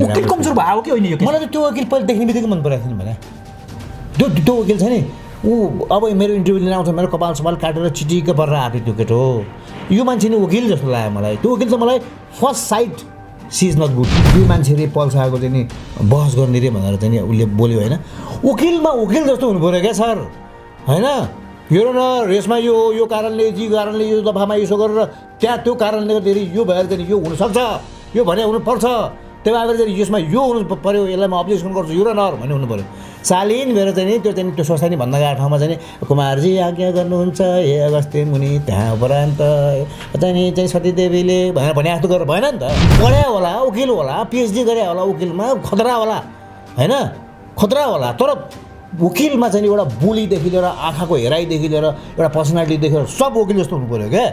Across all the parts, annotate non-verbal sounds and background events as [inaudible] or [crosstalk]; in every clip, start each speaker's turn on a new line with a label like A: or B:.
A: वकिल कमजोर भयो कि होइन?
B: मलाई त त्यो वकिल पहिले देख्ने बित्तिकै मन परेको थिएन भने त्यो त्यो वकिल छ नि ऊ अब मेरो इन्टरभ्यू लिन आउँछ मेरो कपाल सपाल काटेर चिटिक्क परेर आएको थियो त्यो केटो यो मान्छे नि वकिल जस्तो लाग्यो मलाई। त्यो वकिल त मलाई first sight see is not good यो मान्छेले पल्साएको चाहिँ नि बहस गर्ने रे भनेर चाहिँ नि उसले बोल्यो होइन। वकिलमा वकिल जस्तो हुनु पऱ्यो क्या सर। होइन? हेर न यसमा यो यो कारणले यी कारणले यो दफामा यसो गरेर त्यहाँ त्यो कारणले गर्दाखेरि यो भएर चाहिँ यो हुनसक्छ। यो भने हुनुपर्छ। त्यही भएर चाहिँ यसमा यो हुनु पऱ्यो यसलाई म अब्जेक्सन गर्छु। यो र नर भन्ने हुनु पऱ्यो सालिन भएर चाहिँ त्यो चाहिँ त्यो सोसाइटी भन्दा गएको ठाउँमा चाहिँ कुमारजी आज्ञा गर्नुहुन्छ। हे अगस्त्य मुनि त्यहाँ उपरान्त चाहिँ नि चाहिँ सतीदेवीले भनेर भने जस्तो गरेर भएन नि त। पढ्या होला वकिल होला पिएचडी गरे होला वकिलमा खतरा होला होइन? खतरा होला। तर वकिलमा चाहिँ एउटा बोलीदेखि लिएर आँखाको हेराइदेखि लिएर एउटा पर्सनालिटीदेखि लिएर सब वकिल जस्तो हुनु पऱ्यो क्या?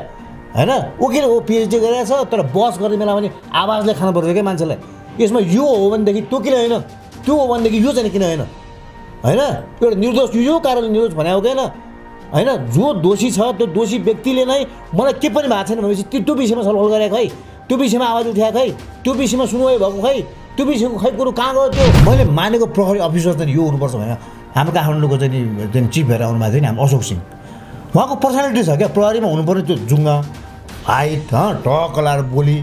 B: होइन? वकिल हो पिएचडी गरेको छ तर बस गर्ने बेला पनि आवाजले खानु पर्छ क्या मान्छेलाई। यसमा यो हो भनेदेखि त्यो किन होइन? त्यो हो भनेदेखि यो चाहिँ किन होइन? होइन? एउटा निर्दोष यो कारणले निर्दोष भने हो होइन? होइन? जो दोषी छ त्यो दोषी व्यक्तिले नै मलाई के पनि भएको छैन भनेपछि त्यो त्यो विषयमा छलफल गरेको खै? त्यो विषयमा आवाज उठाएको खै? त्यो विषयमा सुनवाई भएको खै? त्यो विषयको खै कुरो कहाँ गयो त्यो? मैले मानेको प्रहरी अफिसर चाहिँ यो हुनुपर्छ भने हाम्रो काठमाडौँको चाहिँ चिफ भएर आउनु भएको थियो नि हाम्रो अशोक सिंह। उहाँको पर्सनालिटी छ क्या? प्रहरीमा हुनुपर्ने त्यो जुङ्गा हाइट हँ टक लाएर बोली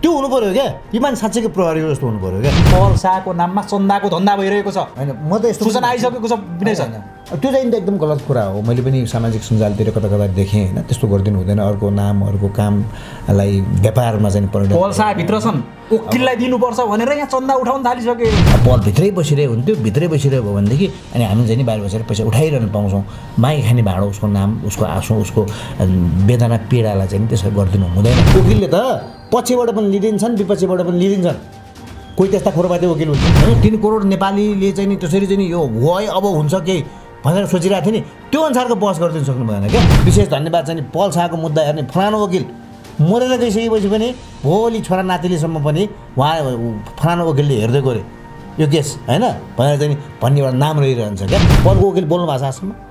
B: त्यो हुनु पऱ्यो क्या। यो मान्छे साँच्चैकै प्रहरी जस्तो हुनु पऱ्यो क्या।
A: पल शाहको नाममा चन्दाको धन्दा भइरहेको छ।
B: होइन म त यस्तो
A: सूचना आइसकेको छ विनय सर।
B: त्यो चाहिँ त एकदम गलत कुरा हो। मैले पनि सामाजिक सञ्जालतिर कता कता देखेँ होइन। त्यस्तो गरिदिनु हुँदैन। अर्को नाम अर्को कामलाई व्यापारमा चाहिँ परिणत
A: पल शाहभित्र छन्। वकिललाई दिनुपर्छ भनेर यहाँ चन्दा उठाउन थालिसके।
B: पल भित्रै बसिरहेको हुन्थ्यो। भित्रै बसिरहेको भयो भनेदेखि अनि हामी चाहिँ नि बाहिर बसेर पैसा उठाइरहनु पाउँछौँ। माई खाने भाँडो उसको नाम उसको आँसु उसको वेदना पीडालाई चाहिँ त्यसरी गरिदिनु हुँदैन। वकिलले त पछिबाट पनि लिइदिन्छन् विपक्षीबाट पनि लिइदिन्छन् कोही त्यस्ता खोरपाती वकिल हुन्छ। होइन तिन करोड नेपालीले चाहिँ नि त्यसरी चाहिँ नि यो है अब हुन्छ केही भनेर सोचिरहेको थियो नि त्यो अनुसारको बहस गरिदिनु सक्नु भएन क्या। विशेष धन्यवाद चाहिँ पल शाहको मुद्दा हेर्ने फलानु वकिल मरेर गइसकेपछि पनि भोलि छोरा नातिलेसम्म पनि उहाँ फलानु वकिलले हेर्दै गऱ्यो यो केस होइन? भनेर चाहिँ भन्ने एउटा नाम रहिरहन्छ क्या। पलको वकिल बोल्नु भएको छ आजसम्म।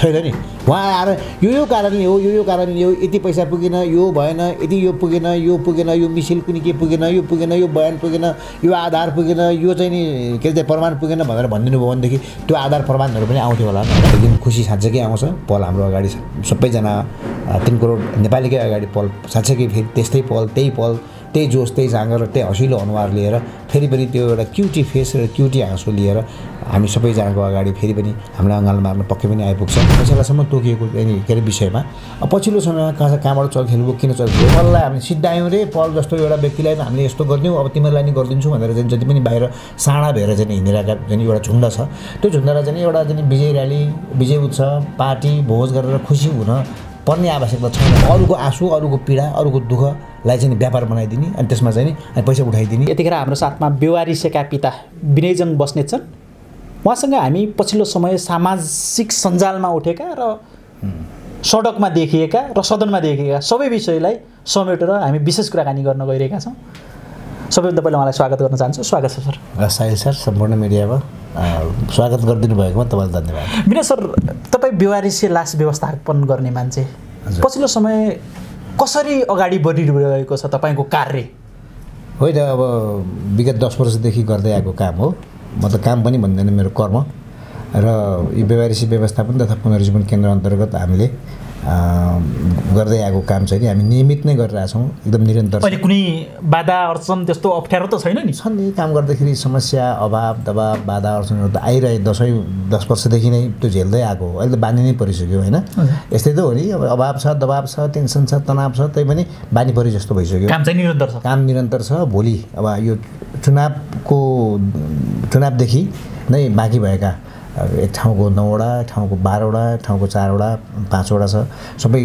B: छैन नि उहाँ आएर यो यो कारणले हो यो यो कारणले हो यति पैसा पुगेन यो भएन यति यो पुगेन यो पुगेन यो मिसिल कुनै के पुगेन यो पुगेन यो बयान पुगेन यो आधार पुगेन यो चाहिँ नि के अरे प्रमाण पुगेन भनेर भनिदिनु भयो भनेदेखि त्यो आधार प्रमाणहरू पनि आउँथ्यो होला एकदम खुसी साँच्चैकै आउँछ पल हाम्रो अगाडि। सबैजना तिन करोड नेपालीकै अगाडि पल साँच्चैकै फेरि त्यस्तै पल त्यही पल त्यही जोस त्यही जाँगर त्यही हँसिलो अनुहार लिएर फेरि पनि त्यो एउटा क्युटी फेस र क्युटी आँसु लिएर हामी सबैजनाको अगाडि फेरि पनि हामीलाई अँगालो मार्न पक्कै पनि आइपुग्छ। पैसालासम्म तोकिएको के अरे विषयमा। पछिल्लो समयमा कहाँ कहाँबाट चल खेल्नु किन चल खेल्नु पललाई हामी सिद्धायौँ रे पल जस्तो एउटा व्यक्तिलाई त हामीले यस्तो गरिदिउँ अब तिमीलाई नि गरिदिन्छु भनेर चाहिँ जति पनि बाहिर साँडा भएर चाहिँ हिँडिरहेका चाहिँ एउटा झुन्ड छ त्यो झुन्डलाई चाहिँ एउटा चाहिँ विजय र्याली विजय उत्सव पार्टी भोज गरेर खुसी हुन पर्ने आवश्यकता छैन। अरूको आँसु अरूको पीडा अरूको दुःखलाई चाहिँ व्यापार बनाइदिने अनि त्यसमा चाहिँ अनि पैसा उठाइदिने।
A: यतिखेर हाम्रो साथमा बेवारिसेका पिता विनयजङ बस्नेत छन्। उहाँसँग हामी पछिल्लो समय सामाजिक सञ्जालमा उठेका र सडकमा देखिएका र सदनमा देखिएका सबै विषयलाई समेटेर हामी विशेष कुराकानी गर्न गइरहेका छौँ। सबैभन्दा पहिला उहाँलाई स्वागत गर्न चाहन्छु। स्वागत छ सर।
B: साहिल सर सम्पूर्ण मिडियामा स्वागत गरिदिनु भएकोमा तपाईँलाई धन्यवाद।
A: विनय सर तपाईँ बेवारिसे लास व्यवस्थापन गर्ने मान्छे। पछिल्लो समय कसरी अगाडि बढिरहेको छ तपाईँको कार्य?
B: होइन अब विगत दस वर्षदेखि गर्दै आएको काम हो। म त काम पनि भन्दैन मेरो कर्म। र यो व्यवहारिसी व्यवस्थापन तथा पुनर्जीवन केन्द्र अन्तर्गत हामीले गर्दै आएको काम चाहिँ नि हामी नियमित नै गरिरहेछौँ। एकदम निरन्तर।
A: अहिले कुनै बाधा अडचन त्यस्तो अप्ठ्यारो त छैन नि?
B: छन् नि। काम गर्दाखेरि समस्या अभाव दबाव बाधा अडचनहरू त आइरहे दसैँ दस वर्षदेखि नै त्यो झेल्दै आएको हो। अहिले त बानी नै परिसक्यो होइन? यस्तै त हो नि। अब अभाव छ दबाव छ टेन्सन छ तनाव छ त्यही पनि बानी परि जस्तो भइसक्यो।
A: काम चाहिँ निरन्तर छ।
B: काम निरन्तर छ। भोलि अब यो चुनावको चुनावदेखि नै बाँकी भएका ठाउँको नौवटा ठाउँको बाह्रवटा ठाउँको चारवटा पाँचवटा छ। सबै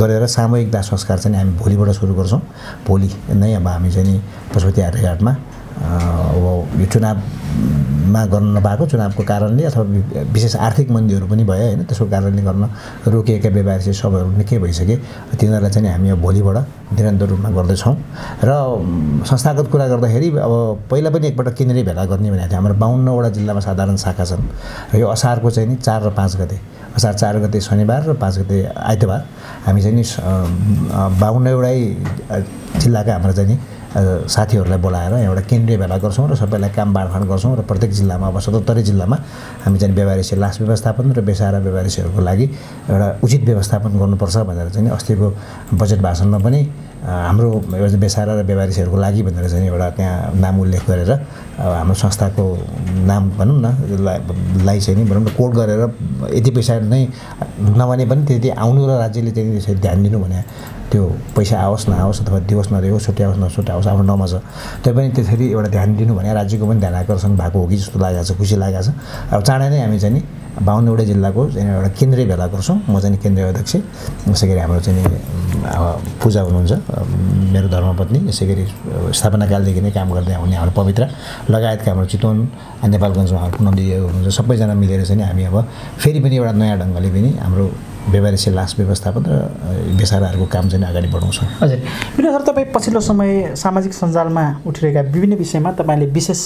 B: गरेर सामूहिक दाह संस्कार चाहिँ हामी भोलिबाट सुरु गर्छौँ। भोलि नै अब हामी चाहिँ नि पशुपति हाटघाटमा अब चुनावमा गर्न नपाएको चुनावको कारणले अथवा विशेष आर्थिक मन्दीहरू पनि भयो होइन त्यसको कारणले गर्न रोकिएका व्यापारी सबैहरू निकै भइसके। तिनीहरूलाई चाहिँ हामी अब भोलिबाट निरन्तर रूपमा गर्दैछौँ। र संस्थागत कुरा गर्दाखेरि अब पहिला पनि एकपल्ट केन्द्रीय भेला गर्ने भनेको थियो। हाम्रो बाहुन्नवटा जिल्लामा साधारण शाखा छन्। र यो असारको चाहिँ नि चार र पाँच गते। असार चार गते शनिबार र पाँच गते आइतबार। हामी चाहिँ नि बाहुन्नवटै जिल्लाका हाम्रो चाहिँ नि साथीहरूलाई बोलाएर एउटा केन्द्रीय भेला गर्छौँ र सबैलाई काम बाँडफाँड गर्छौँ र प्रत्येक जिल्लामा अब सतहत्तरै जिल्लामा हामी चाहिँ बेवारिसी लास व्यवस्थापन र बेसारा बेवारिसीहरूको लागि एउटा उचित व्यवस्थापन गर्नुपर्छ भनेर चाहिँ अस्तिको बजेट भाषणमा पनि हाम्रो बेसारा र बेवारिसीहरूको लागि भनेर चाहिँ एउटा त्यहाँ नाम उल्लेख गरेर हाम्रो संस्थाको नाम भनौँ न लाई- चाहिँ नि भनौँ न कोड गरेर यति पैसा नै नभने पनि त्यति आउनु र राज्यले चाहिँ ध्यान दिनु भने त्यो पैसा आओस् नआओस् अथवा दियोस् नदियोस् छुट्याओस् नछुट्याओस् आफ्नो ठाउँमा छ। तैपनि त्यसरी एउटा ध्यान दिनु भने राज्यको पनि ध्यान आकर्षण भएको हो कि जस्तो लागेको छ खुसी लागेको छ। अब चाँडै नै हामी चाहिँ नि जिल्लाको चाहिँ एउटा केन्द्रीय भेला गर्छौँ। म चाहिँ केन्द्रीय अध्यक्ष यसै गरी हाम्रो चाहिँ पूजा हुनुहुन्छ मेरो धर्मपत्नी यसै गरी स्थापनाकालदेखि नै काम गर्दै आउने हाम्रो पवित्र लगायतका हाम्रो चितवन नेपालगञ्जमा हाम्रो पुनम दिदी हुनुहुन्छ। सबैजना मिलेर चाहिँ हामी अब फेरि पनि एउटा नयाँ ढङ्गले पनि हाम्रो व्यवहारिक लास व्यवस्थापन र बेसाराहरूको काम चाहिँ अगाडि बढाउँछौँ।
A: हजुर। विनोद सर तपाईँ पछिल्लो समय सामाजिक सञ्जालमा उठिरहेका विभिन्न विषयमा तपाईँले विशेष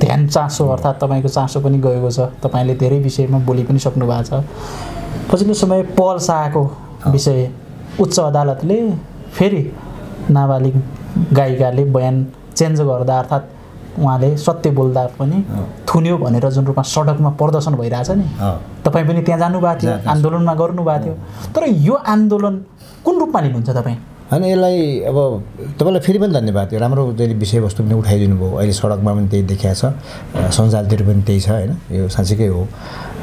A: ध्यान चासो अर्थात् तपाईँको चासो पनि गएको छ। तपाईँले धेरै विषयमा बोली पनि सक्नु भएको छ। पछिल्लो समय पहल शाहको विषय उच्च अदालतले फेरि नाबालिग गायिकाले बयान चेन्ज गर्दा अर्थात् उहाँले सत्य बोल्दा पनि थुन्यो भनेर जुन रूपमा सडकमा प्रदर्शन भइरहेछ नि। तपाईँ पनि त्यहाँ जानुभएको थियो आन्दोलनमा गर्नुभएको थियो। तर यो आन्दोलन कुन रूपमा लिनुहुन्छ तपाईँ?
B: होइन यसलाई अब तपाईँलाई फेरि पनि धन्यवाद यो राम्रो चाहिँ विषयवस्तु पनि उठाइदिनु भयो। अहिले सडकमा पनि त्यही देखिया छ सञ्जालतिर पनि त्यही छ होइन? यो साँच्चीकै हो।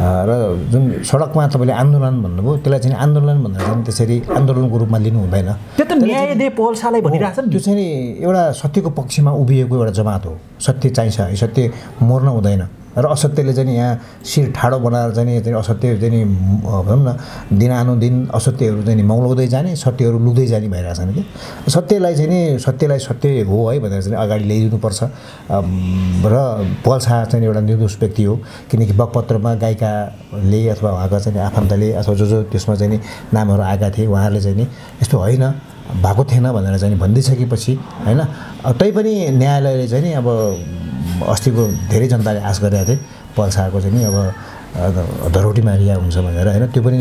B: र जुन सडकमा तपाईँले आन्दोलन भन्नुभयो त्यसलाई चाहिँ आन्दोलन भनेर चाहिँ त्यसरी आन्दोलनको रूपमा लिनु हुँदैन।
A: त्यो त न्याय दे पहलशालाई भनिरहेछ नि।
B: त्यो चाहिँ एउटा सत्यको पक्षमा उभिएको एउटा जमात हो। सत्य चाहिन्छ है सत्य मर्न हुँदैन। र असत्यले चाहिँ यहाँ शिर ठाडो बनाएर चाहिँ चाहिँ असत्य चाहिँ नि म- भनौँ न दिनानुदिन असत्यहरू चाहिँ मौलाउँदै जाने सत्यहरू लुक्दै जाने भइरहेछन् कि सत्यलाई चाहिँ नि सत्यलाई सत्य हो है भनेर चाहिँ अगाडि ल्याइदिनुपर्छ। र पल्सा चाहिँ एउटा निर्दोष व्यक्ति हो किनकि बगपत्रमा गायिकाले अथवा उहाँका चाहिँ आफन्तले अथवा जो जो त्यसमा चाहिँ नामहरू आएका थिए उहाँहरूले चाहिँ नि यस्तो होइन। भएको थिएन भनेर चाहिँ भनिदिइसकेपछि होइन? तैपनि न्यायालयले चाहिँ नि अब अस्तिको धेरै जनताले आश गरेका थिए पल्साको चाहिँ नि अब अ, धरोटीमा रिया हुन्छ भनेर होइन? त्यो पनि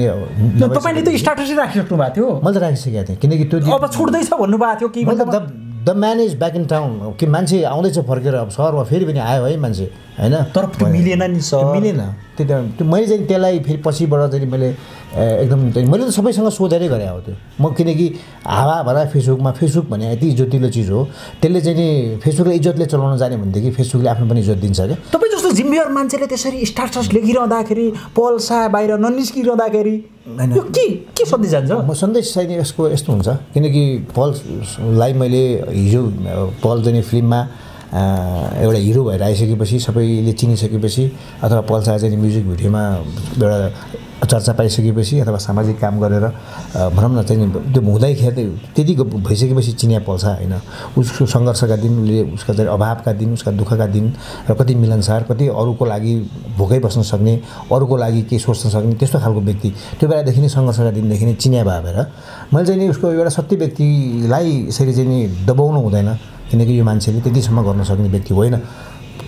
A: तपाईँले त स्टाटसै राखिसक्नु भएको थियो
B: मैले त राखिसकेको थिएँ किनकि त्यो
A: अब छुट्दैछ भन्नुभएको थियो कि
B: मतलब the man is back in town कि मान्छे आउँदैछ फर्केर अब सहरमा फेरि पनि आयो है मान्छे होइन?
A: तर मिलेन नि सर।
B: मिलेन। त्यो त त्यो मैले चाहिँ त्यसलाई फेरि पछिबाट चाहिँ मैले एकदम चाहिँ मैले त सबैसँग सोधेरै गरेँ हो त्यो। म किनकि हावा भरा फेसबुकमा फेसबुक भने यति इज्जतिलो चिज हो। त्यसले चाहिँ नि फेसबुकले इज्जतले चलाउन जाने भनेदेखि फेसबुकले आफ्नो पनि इज्जत दिन्छ क्या।
A: तपाईँ जस्तो जिम्मेवार मान्छेले त्यसरी स्टाटस लेखिरहँदाखेरि पल्सा बाहिर ननिस्किरहँदाखेरि यो के के सन्देश जान्छ?
B: म सन्देश चाहिँ यसको यस्तो हुन्छ। किनकि पललाई मैले हिजो अ, पल चाहिँ नि फिल्ममा एउटा हिरो भएर आइसकेपछि सबैले चिनिसकेपछि अथवा पल्सा चाहिँ म्युजिक भिडियोमा एउटा चर्चा पाइसकेपछि अथवा सामाजिक काम गरेर भनौँ न चाहिँ त्यो हुँदैखेरि त्यति भइसकेपछि चिनिया पल्छ होइन। उसको सङ्घर्षका दिन उसले उसका चाहिँ अभावका दिन उसका दुःखका दिन र कति मिलनसार कति अरूको लागि भोकै बस्न सक्ने अरूको लागि केही सोच्न सक्ने त्यस्तो खालको व्यक्ति। त्यो बेलादेखि नै सङ्घर्षका दिनदेखि नै चिनिया भएर मैले चाहिँ नि उसको एउटा सत्य व्यक्तिलाई यसरी चाहिँ नि दबाउनु हुँदैन। किनकि यो मान्छेले त्यतिसम्म गर्न सक्ने व्यक्ति होइन।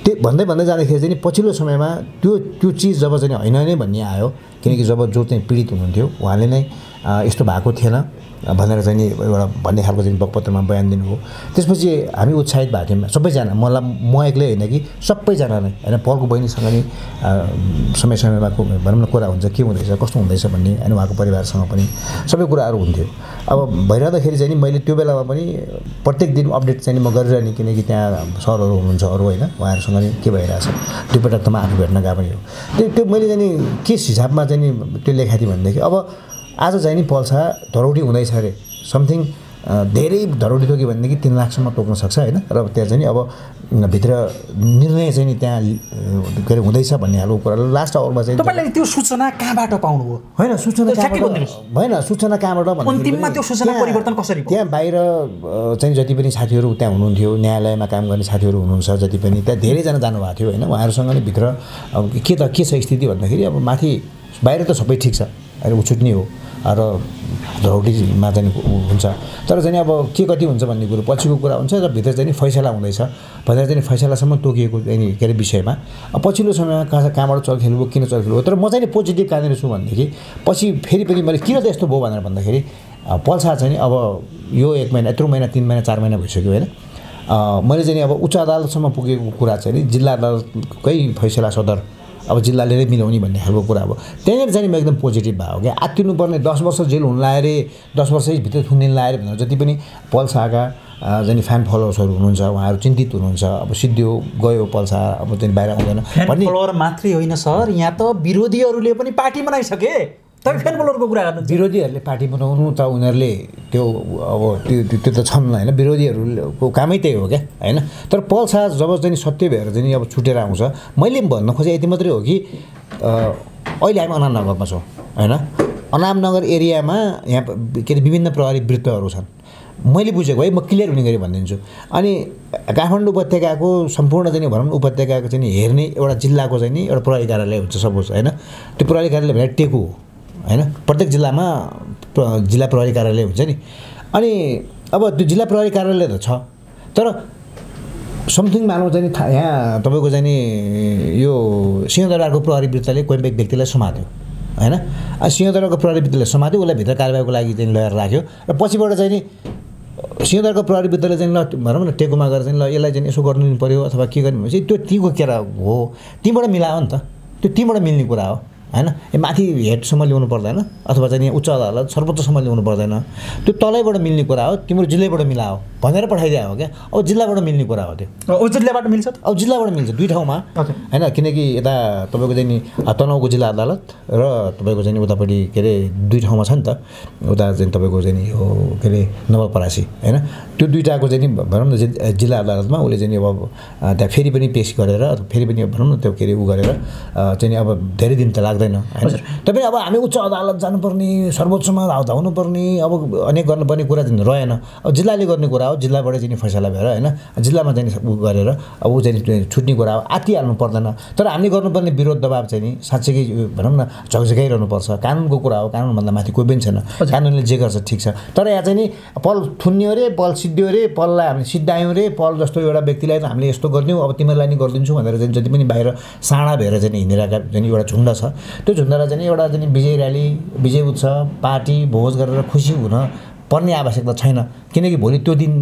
B: त्यो भन्दै भन्दै जाँदाखेरि चाहिँ पछिल्लो समयमा त्यो त्यो चिज जब चाहिँ होइन नै भन्ने आयो। किनकि जब जो चाहिँ पीडित हुनुहुन्थ्यो उहाँले नै यस्तो भएको थिएन। भनेर चाहिँ नि एउटा भन्ने खालको चाहिँ बगपत्रमा बयान दिनुभयो त्यसपछि हामी उत्साहित भएको थियौँ। सबैजना मलाई म एक्लै होइन कि सबैजना नै। होइन पलको बहिनीसँग नि समय समयमा भनौँ न कुरा हुन्छ के हुँदैछ कस्तो हुँदैछ भन्ने होइन उहाँको परिवारसँग पनि सबै कुराहरू हुन्थ्यो। अब भइरहँदाखेरि चाहिँ नि मैले त्यो बेलामा पनि प्रत्येक दिन अपडेट चाहिँ म गरिरहने किनकि त्यहाँ सरहरू हुनुहुन्छ अरू होइन उहाँहरूसँग नि के भइरहेछ त्यो पटक त म आफू भेट्न गएको पनि हो। त्यो त्यो मैले चाहिँ के हिसाबमा चाहिँ नि त्यो लेखाएको थिएँ भनेदेखि अब आज चाहिँ नि पल्सा धरौटी हुँदैछ अरे। समथिङ धेरै धरौटी तोक्यो भनेदेखि तिन लाखसम्म तोक्न सक्छ होइन? र त्यहाँ चाहिँ नि अब भित्र निर्णय चाहिँ नि त्यहाँ के अरे हुँदैछ भन्ने खालको कुरा। लास्ट आवरमा चाहिँ
A: तपाईँले त्यो सूचना कहाँबाट पाउनुभयो?
B: होइन सूचना। होइन सूचना कहाँबाट
A: अन्तिममा त्यो सूचना परिवर्तन कसरी?
B: त्यहाँ बाहिर चाहिँ जति पनि साथीहरू त्यहाँ हुनुहुन्थ्यो न्यायालयमा काम गर्ने साथीहरू हुनुहुन्छ जति पनि त्यहाँ धेरैजना जानुभएको थियो होइन? उहाँहरूसँग नै भित्र अब के त के छ स्थिति भन्दाखेरि अब माथि बाहिर त सबै ठिक छ। अहिले उछुट्ने हो। र धरौटीमा चाहिँ हुन्छ। तर चाहिँ अब के कति हुन्छ भन्ने कुरो पछिको कुरा हुन्छ र भित्र चाहिँ फैसला हुँदैछ। भनेर चाहिँ फैसलासम्म तोकिएको चाहिँ के अरे विषयमा। पछिल्लो समयमा कहाँ कहाँबाट चलखेल भयो किन चलखेल भयो तर म चाहिँ नि पोजिटिभ कहाँनिर छु भनेदेखि पछि फेरि पनि मैले किन त यस्तो भयो भनेर भन्दाखेरि पल्सा चाहिँ अब यो एक महिना यत्रो महिना तिन महिना चार महिना भइसक्यो होइन। मैले चाहिँ अब उच्च अदालतसम्म पुगेको कुरा चाहिँ नि जिल्ला अदालतकै फैसला सदर अब जिल्लाले नै मिलाउने भन्ने खालको कुरा अब। त्यहाँनिर चाहिँ म एकदम पोजिटिभ भयो क्या? आत्तिनुपर्ने दस वर्ष जेल हुन लायो अरे दस वर्षैभित्र थुनिन लायो अरे भनेर जति पनि पल्साका अ, चाहिँ नि फ्यान फलोवर्सहरू हुनुहुन्छ उहाँहरू चिन्तित हुनुहुन्छ अब सिद्धियो गयो पल्सा अब चाहिँ बाहिर आउँदैन।
A: फ्यान
B: भन्ने
A: फलोवर मात्रै होइन सर। यहाँ त विरोधीहरूले पनि पार्टी बनाइसके तपाईँ फ्यान फलोवरको कुरा गर्नुहुन्छ
B: विरोधीहरूले पार्टी बनाउनु त उनीहरूले त्यो अब त्यो त्यो त छन् होइन विरोधीहरूको कामै त्यही हो क्या होइन? तर पल्सा जब चाहिँ सत्य भएर चाहिँ अब छुटेर आउँछ। मैले भन्न खोजेँ यति मात्रै हो कि अहिले हामी अनामनगरमा छौँ होइन? अनामनगर एरियामा यहाँ के अरे विभिन्न प्रहरी वृत्तहरू छन्। मैले बुझेको है म क्लियर हुने गरी भनिदिन्छु। अनि काठमाडौँ उपत्यकाको सम्पूर्ण चाहिँ भनौँ उपत्यकाको चाहिँ हेर्ने एउटा जिल्लाको चाहिँ नि एउटा प्रहरी कार्यालय हुन्छ सपोज होइन? त्यो प्रहरी कार्यालय भनेर टेकु हो। होइन? प्रत्येक जिल्लामा जिल्ला प्रहरी कार्यालय हुन्छ नि। अनि अब त्यो जिल्ला प्रहरी कार्यालय त छ तर समथिङ मानव चाहिँ था- यहाँ तपाईँको चाहिँ नि यो सिंहदरबारको प्रहरी वृत्तले कोही व्यक्तिलाई समात्यो होइन? सिंहदरबारको प्रहरी वृत्तले समात्यो उसलाई भित्र कारवाहीको लागि चाहिँ लगेर राख्यो। र पछिबाट चाहिँ नि सिंहदरको प्रहरी वृत्तले चाहिँ ल भनौँ न टेकुमा गएर चाहिँ ल यसलाई चाहिँ यसो गर्नु पऱ्यो अथवा के गर्नु भनेपछि त्यो तीको केरा हो। तीबाट मिलायो नि त। त्यो तीबाट मिल्ने कुरा हो। होइन? ए माथि हेडसम्म ल्याउनु पर्दैन। अथवा चाहिँ यहाँ उच्च अदालत सर्वोच्चसम्म ल्याउनु पर्दैन। त्यो तलैबाट मिल्ने कुरा हो तिम्रो जिल्लैबाट मिलाओ भनेर पठाइदिएको हो क्या? अब जिल्लाबाट मिल्ने कुरा हो त्यो।
A: उजुरलेबाट मिल्छ त?
B: अब जिल्लाबाट मिल्छ दुई ठाउँमा। होइन किनकि यता तपाईँको चाहिँ नि तनहुँको जिल्ला अदालत र तपाईँको चाहिँ उतापट्टि के अरे दुई ठाउँमा छ नि त। उता चाहिँ तपाईँको चाहिँ नि यो के अरे नवलपरासी। होइन? त्यो दुइटाको चाहिँ नि भनौँ न जिल्ला अदालतमा उसले चाहिँ अब त्यहाँ फेरि पनि पेस गरेर फेरि पनि भनौँ न त्यो के अरे उ गरेर चाहिँ अब धेरै दिन त लाग्दैन। होइन? तपाईँ अब हामी उच्च अदालत जानुपर्ने सर्वोच्चमा धाउ- धाउनुपर्ने अब अनेक गर्नुपर्ने कुरा चाहिँ रहेन। अब जिल्लाले गर्ने कुरा हो जिल्लाबाट चाहिँ फैसला भएर होइन? जिल्लामा चाहिँ गरेर अब ऊ चाहिँ छुट्ने कुरा हो आत्तिहाल्नु पर्दैन। तर हामीले गर्नुपर्ने विरोध दबाब चाहिँ नि साँच्चैकै भनौँ न झकझकाइरहनु पर्छ कानुनको कुरा हो कानुनभन्दा माथि कोही पनि छैन। कानुनले जे गर्छ ठिक छ। तर यहाँ चाहिँ नि पल थुन्यो अरे पल सिद्धियो अरे पललाई हामीले सिद्धायौँ अरे पल जस्तो एउटा व्यक्तिलाई त हामीले यस्तो गरिदिउँ अब तिमीलाई नि गरिदिन्छु भनेर चाहिँ जति पनि बाहिर साँडा भएर चाहिँ नि हिँडिरहेका चाहिँ नि एउटा झुन्ड छ। त्यो झुन्डलाई चाहिँ नि एउटा चाहिँ विजय र्याली विजय उत्सव पार्टी भोज गरेर खुसी हुन पर्ने आवश्यकता छैन। किनकि भोलि त्यो दिन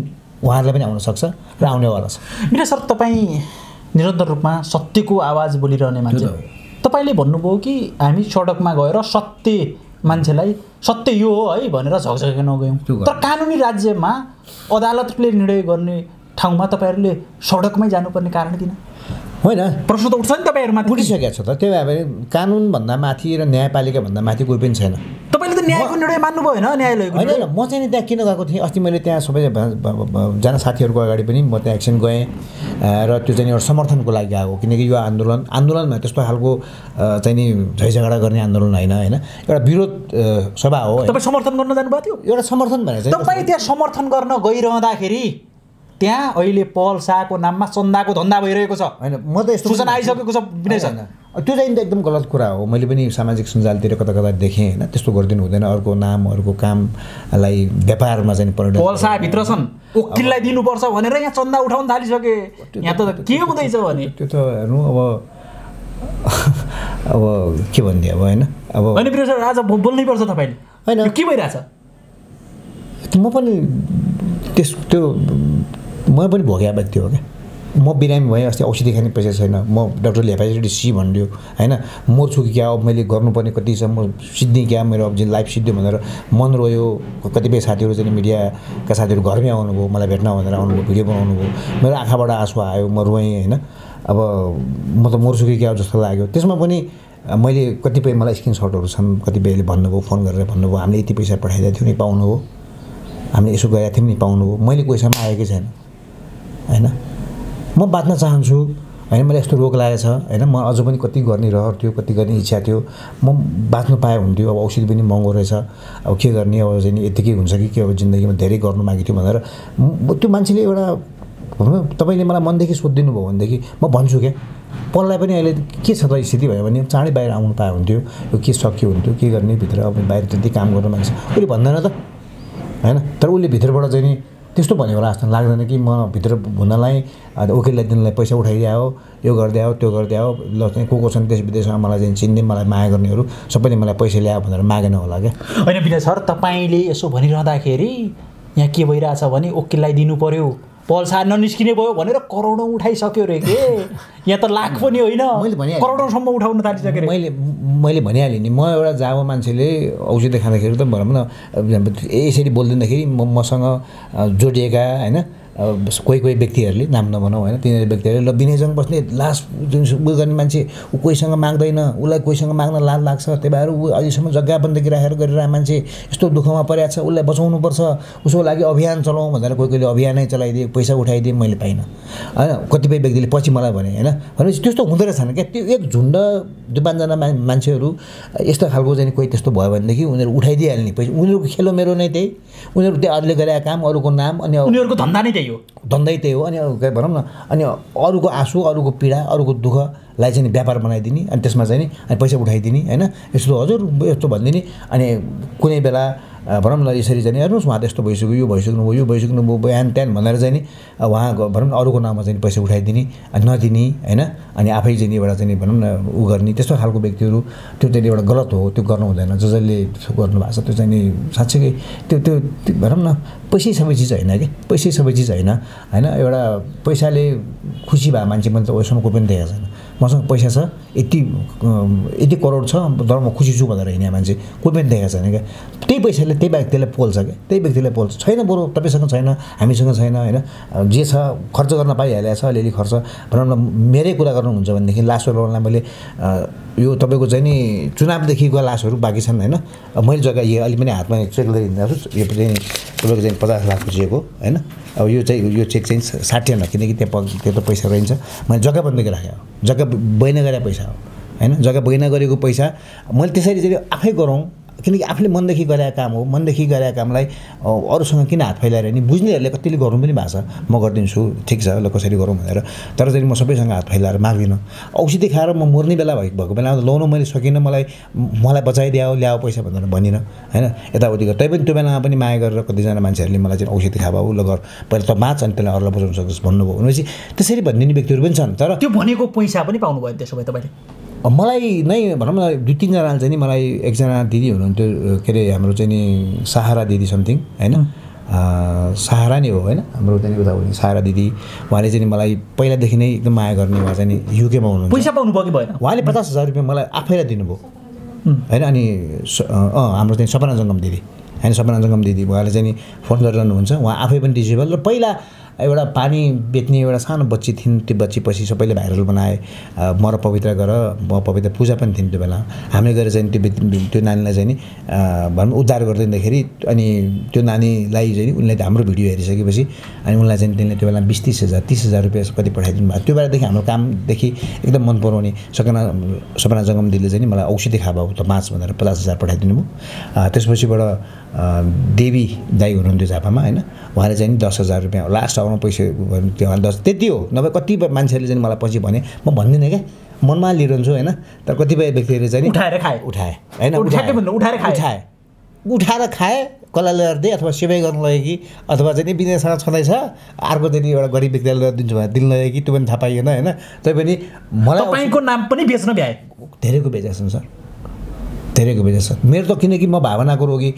B: उहाँहरूलाई पनि आउन सक्छ र आउनेवाला छ।
A: मिना सर तपाईँ निरन्तर रूपमा सत्यको आवाज बोलिरहने मान्छे। तपाईँले भन्नुभयो कि हामी सडकमा गएर सत्य मान्छेलाई सत्य यो हो है भनेर झकझकाउन गयौँ
B: त्यो
A: तर कानुनी राज्यमा अदालतले निर्णय गर्ने ठाउँमा तपाईँहरूले सडकमै जानुपर्ने कारण किन?
B: होइन?
A: प्रश्न त उठ्छ नि तपाईँहरूमा
B: उठिसकेको छ त। त्यही भएर भने कानुनभन्दा माथि र न्यायपालिकाभन्दा माथि कोही पनि छैन।
A: तपाईँले त न्यायको निर्णय मान्नुभयो होइन न्यायालयको
B: होइन म चाहिँ नि त्यहाँ किन गएको थिएँ? अस्ति मैले त्यहाँ सबै जना साथीहरूको अगाडि पनि म त्यहाँ एक्सन गएँ र त्यो चाहिँ नि एउटा समर्थनको लागि गएको किनकि यो आन्दोलन आन्दोलनमा त्यस्तो खालको चाहिँ नि झै झगडा गर्ने आन्दोलन होइन होइन। एउटा विरोध सभा हो।
A: तपाईँ समर्थन गर्न जानुभएको थियो?
B: एउटा समर्थन भनेर
A: तपाईँ त्यहाँ समर्थन गर्न गइरहँदाखेरि त्यहाँ अहिले पल शाहको नाममा चन्दाको धन्दा भइरहेको छ।
B: होइन म त यस्तो
A: सूचना आइसकेको छ विनय सर।
B: त्यो चाहिँ एकदम गलत कुरा हो। मैले पनि सामाजिक सञ्जालतिर कता कता देखेँ होइन। त्यस्तो गरिदिनु हुँदैन। अर्को नाम अर्को कामलाई व्यापारमा चाहिँ परिणत
A: पल शाहभित्र छन्। वकिललाई दिनुपर्छ भनेर यहाँ चन्दा उठाउन थालिसके। यहाँ त के हुँदैछ भने?
B: त्यो त हेर्नु अब [laughs] अब के भन्ने अब होइन? अब
A: होइन सर आज बोल्नै पर्छ तपाईँले।
B: होइन।
A: के भइरहेछ?
B: म पनि त्यस त्यो म पनि भोगे व्यक्ति हो क्या म बिरामी भएँ अस्ति औषधि खाने पैसा छैन। म डक्टरले हेपाटाइटिस सी भनिदियो होइन? मर्छु कि क्या? अब मैले गर्नुपर्ने कति छ? म सिद्धि क्या? मेरो अब लाइफ सिद्धियो भनेर मन रोयो। कतिपय साथीहरू चाहिँ मिडियाका साथीहरू घरमै आउनुभयो मलाई भेट्न भनेर आउनुभयो भिडियो बनाउनु भयो मेरो आँखाबाट आँसु आयो म रोएँ होइन? अब म त मर्छु कि क्या जस्तो लाग्यो। त्यसमा पनि मैले कतिपय मलाई स्क्रिनसटहरू छन् कतिपयले भन्नुभयो फोन गरेर भन्नुभयो हामीले यति पैसा पठाइदिएको थियौँ नि पाउनु हो हामीले यसो गरेका थियौँ नि पाउनु हो मैले कोहीसम्म आएकै छैन। होइन? म बाँच्न चाहन्छु। होइन मलाई यस्तो रोग लागेको छ होइन म अझ पनि कति गर्ने रहर थियो कति गर्ने इच्छा थियो। म बाँच्नु पाए हुन्थ्यो। अब औषधि पनि महँगो रहेछ। अब के गर्ने? अब चाहिँ यत्तिकै हुन्छ कि के? अब जिन्दगीमा धेरै गर्नु मागेको थियो भनेर त्यो मान्छेले एउटा भनौँ तपाईँले मलाई मनदेखि सोधिदिनु भयो भनेदेखि म भन्छु क्या। पललाई पनि अहिले के छ त स्थिति भयो भने चाँडै बाहिर आउनु पाए हुन्थ्यो। यो के सक्यो हुन्थ्यो? के गर्ने भित्र? अब बाहिर त्यति काम गर्नु मान्छे। उसले भन्दैन त। होइन? तर उसले भित्रबाट चाहिँ नि त्यस्तो भनेको होला जस्तो लाग्दैन कि म भित्र हुनलाई अन्त वकिललाई दिनलाई पैसा उठाइदिया हो यो गरिदिया हो त्यो गरिदिया हो ल चाहिँ को को छन् देश विदेशमा मलाई चाहिँ चिन्ने मलाई माया गर्नेहरू सबैले मलाई पैसा ल्यायो भनेर मागेन होला क्या।
A: होइन विनय सर तपाईँले यसो भनिरहँदाखेरि यहाँ के भइरहेछ भने वकिललाई दिनु पर्यो। पल शाह ननिस्किने भयो भनेर करोडौँ उठाइसक्यो रे के? यहाँ त लाख पनि होइन।
B: मैले भनिहालेँ।
A: करोडौँसम्म उठाउन थालिसक्यो रे।
B: मैले मैले भनिहालेँ नि म एउटा जाबो मान्छेले औषधि खाँदाखेरि त भनौँ न यसरी बोलिदिँदाखेरि म मसँग जोडिएका होइन अब कोही कोही व्यक्तिहरूले नाम नभनौँ होइन तिनीहरू व्यक्तिहरूले ल विनयजङ बस्ने लास्ट जुन उयो गर्ने मान्छे ऊ कोहीसँग माग्दैन उसलाई कोहीसँग माग्न लाज लाग्छ त्यही भएर ऊ अहिलेसम्म जग्गा बन्दकी राखेर गरिरहेको मान्छे यस्तो दुःखमा परेको छ उसलाई बचाउनुपर्छ उसको लागि अभियान चलाउँ भनेर कोही कोहीले अभियानै चलाइदिए पैसा उठाइदिए मैले पाइनँ। होइन कतिपय व्यक्तिले पछि मलाई भने होइन भनेपछि त्यस्तो हुँदो रहेछ क्या त्यो एक झुन्ड दुई पाँचजना मान्छेहरू यस्तो खालको चाहिँ कोही त्यस्तो भयो भनेदेखि उनीहरू उठाइदिइहाल्ने पैसा उनीहरूको खेलो मेरो नै त्यही उनीहरू त्यो अरूले गरेका काम अरूको नाम अनि
A: उनीहरूको धन्दा नै हो।
B: धन्दै त्यही हो। अनि के भनौँ न अनि अरूको आँसु अरूको पीडा अरूको दुःखलाई चाहिँ व्यापार बनाइदिने अनि त्यसमा चाहिँ नि अनि पैसा उठाइदिने होइन? यस्तो हजुर यस्तो भनिदिने। अनि कुनै बेला भनौँ न यसरी चाहिँ हेर्नुहोस् उहाँ त यस्तो भइसक्यो यो भइसक्नु भयो यो भइसक्नु भयो बिहान त्यान भनेर चाहिँ नि उहाँको भनौँ न अरूको नाममा चाहिँ पैसा उठाइदिने नदिने होइन? अनि आफै चाहिँ एउटा चाहिँ भनौँ न उ गर्ने त्यस्तो खालको व्यक्तिहरू त्यो चाहिँ एउटा गलत हो त्यो गर्नु हुँदैन। जो जसले गर्नुभएको छ त्यो चाहिँ नि साँच्चै त्यो त्यो भनौँ न पैसै सबै चिज होइन कि? पैसै सबै चिज होइन होइन? एउटा पैसाले खुसी भए मान्छे पनि त ओइसम्म कोही पनि देखाएको छैन। मसँग पैसा छ यति यति करोड छ तर म खुसी छु भनेर हिँड्ने मान्छे कोही पनि देखाएको छैन क्या। त्यही पैसाले त्यही व्यक्तिलाई पोल्छ क्या। त्यही व्यक्तिलाई पोल्छ। छैन बरु तपाईँसँग छैन हामीसँग छैन होइन। जे छ खर्च गर्न पाइहालेको छ अलिअलि खर्च। भनौँ न मेरै कुरा गर्नुहुन्छ भनेदेखि लास्ट रोललाई मैले यो तपाईँको चाहिँ नि चुनावदेखिको लासहरू बाँकी छन् होइन। मैले जग्गा यो अलिक पनि हातमा चेक लिएर हिँड्दा यो चाहिँ तपाईँको चाहिँ पचास लाखको चेक हो होइन। अब यो चाहिँ यो चेक चाहिँ साठी आना किनकि त्यहाँ त्यो त पैसा रहन्छ। मैले जग्गा बन्दकी राखेँ। हो जग्गा बैना गरेको पैसा हो। होइन? जग्गा बैना गरेको पैसा मैले त्यसरी चाहिँ आफै गरौँ। किनकि आफूले मनदेखि गरेको काम हो मनदेखि गरेको कामलाई अरूसँग किन हात फैलाएर नि बुझ्नेहरूले कतिले गर्नु पनि भएको छ। म गरिदिन्छु ठिक छ ल कसरी गरौँ भनेर। तर चाहिँ म सबैसँग हात फैलाएर माग्दिनँ। औषधि खाएर म मर्ने बेला भएको त लाउनु मैले सकिनँ मलाई मलाई बचाइदियो ल्याऊ पैसा भनेर भनिनँ होइन? यताउति गरेर तैपनि त्यो बेलामा पनि माया गरेर कतिजना मान्छेहरूले मलाई चाहिँ औषधि खा ल गर। पहिला त बाँच अनि त्यसलाई अरूलाई बचाउन सक्छस् भन्नुभयो। भनेपछि त्यसरी भनिदिने व्यक्तिहरू पनि छन् तर
A: त्यो भनेको पैसा पनि पाउनुभयो त्यसो भए तपाईँले।
B: मलाई नै भनौँ न दुई तिनजना चाहिँ नि मलाई एकजना दिदी हुनुहुन्थ्यो के अरे हाम्रो चाहिँ नि सहारा दिदी समथिङ होइन? सहारा नै हो होइन? हाम्रो चाहिँ उता हुने सहारा दिदी उहाँले चाहिँ मलाई पहिलादेखि नै एकदम माया गर्ने उहाँ चाहिँ युकेमा हुनुहुन्छ।
A: पैसा पाउनुभयो कि भएन?
B: उहाँले पचास हजार रुपियाँ मलाई आफैलाई दिनुभयो। होइन? अनि अँ हाम्रो चाहिँ सपना जङ्गम दिदी होइन? सपना जङ्गम दिदी उहाँले चाहिँ नि फोन गरिरहनुहुन्छ उहाँ आफै पनि डिसेबल र पहिला एउटा पानी बेच्ने एउटा सानो बच्ची थिइन् त्यो बच्ची पछि सबैले भाइरल बनाए अ, म र पवित्र गर म पवित्र पूजा पनि थिइन् त्यो बेला। हामीले गएर चाहिँ त्यो त्यो नानीलाई चाहिँ नि भनौँ उद्धार गरिदिँदाखेरि अनि त्यो नानीलाई चाहिँ उनले हाम्रो भिडियो हेरिसकेपछि अनि उनलाई चाहिँ त्यसले त्यो बेला बिस तिस हजार तिस हजार रुपियाँ कति पठाइदिनु भएको त्यो बेलादेखि हाम्रो कामदेखि एकदम मन पराउने सपना सपना जङ्गम दिदीले चाहिँ मलाई औषधि खा बाबु त पाँच भनेर पचास हजार पठाइदिनु भयो। त्यसपछिबाट देवी दाई हुनुहुन्थ्यो झापामा होइन? उहाँले चाहिँ दस हजार रुपियाँ लास्ट आवरमा पैसा त्यो उहाँले दस त्यति हो। नभए कतिपय मान्छेहरूले चाहिँ मलाई पछि भने म भन्दिनँ क्या मनमा लिइरहन्छु होइन? तर कतिपय व्यक्तिहरूले चाहिँ
A: उठाएर खाए।
B: उठाए होइन?
A: उठाएर खाए।
B: उठाए। उठाएर खाए कसलाई लिएर दिएँ अथवा सेवाई गर्नु लग्यो कि? अथवा चाहिँ नि बिजनेससँग छँदैछ अर्को चाहिँ एउटा गरिब व्यक्तिलाई लिएर दिन्छु भने दिनु लग्यो कि? त्यो पनि थाहा पाइएन होइन? तैपनि मलाई
A: तपाईँको नाम पनि बेच्न भ्याए।
B: धेरैको बेचा छन् सर। धेरैको बेचा छ। मेरो त किनकि म भावनाको रोगी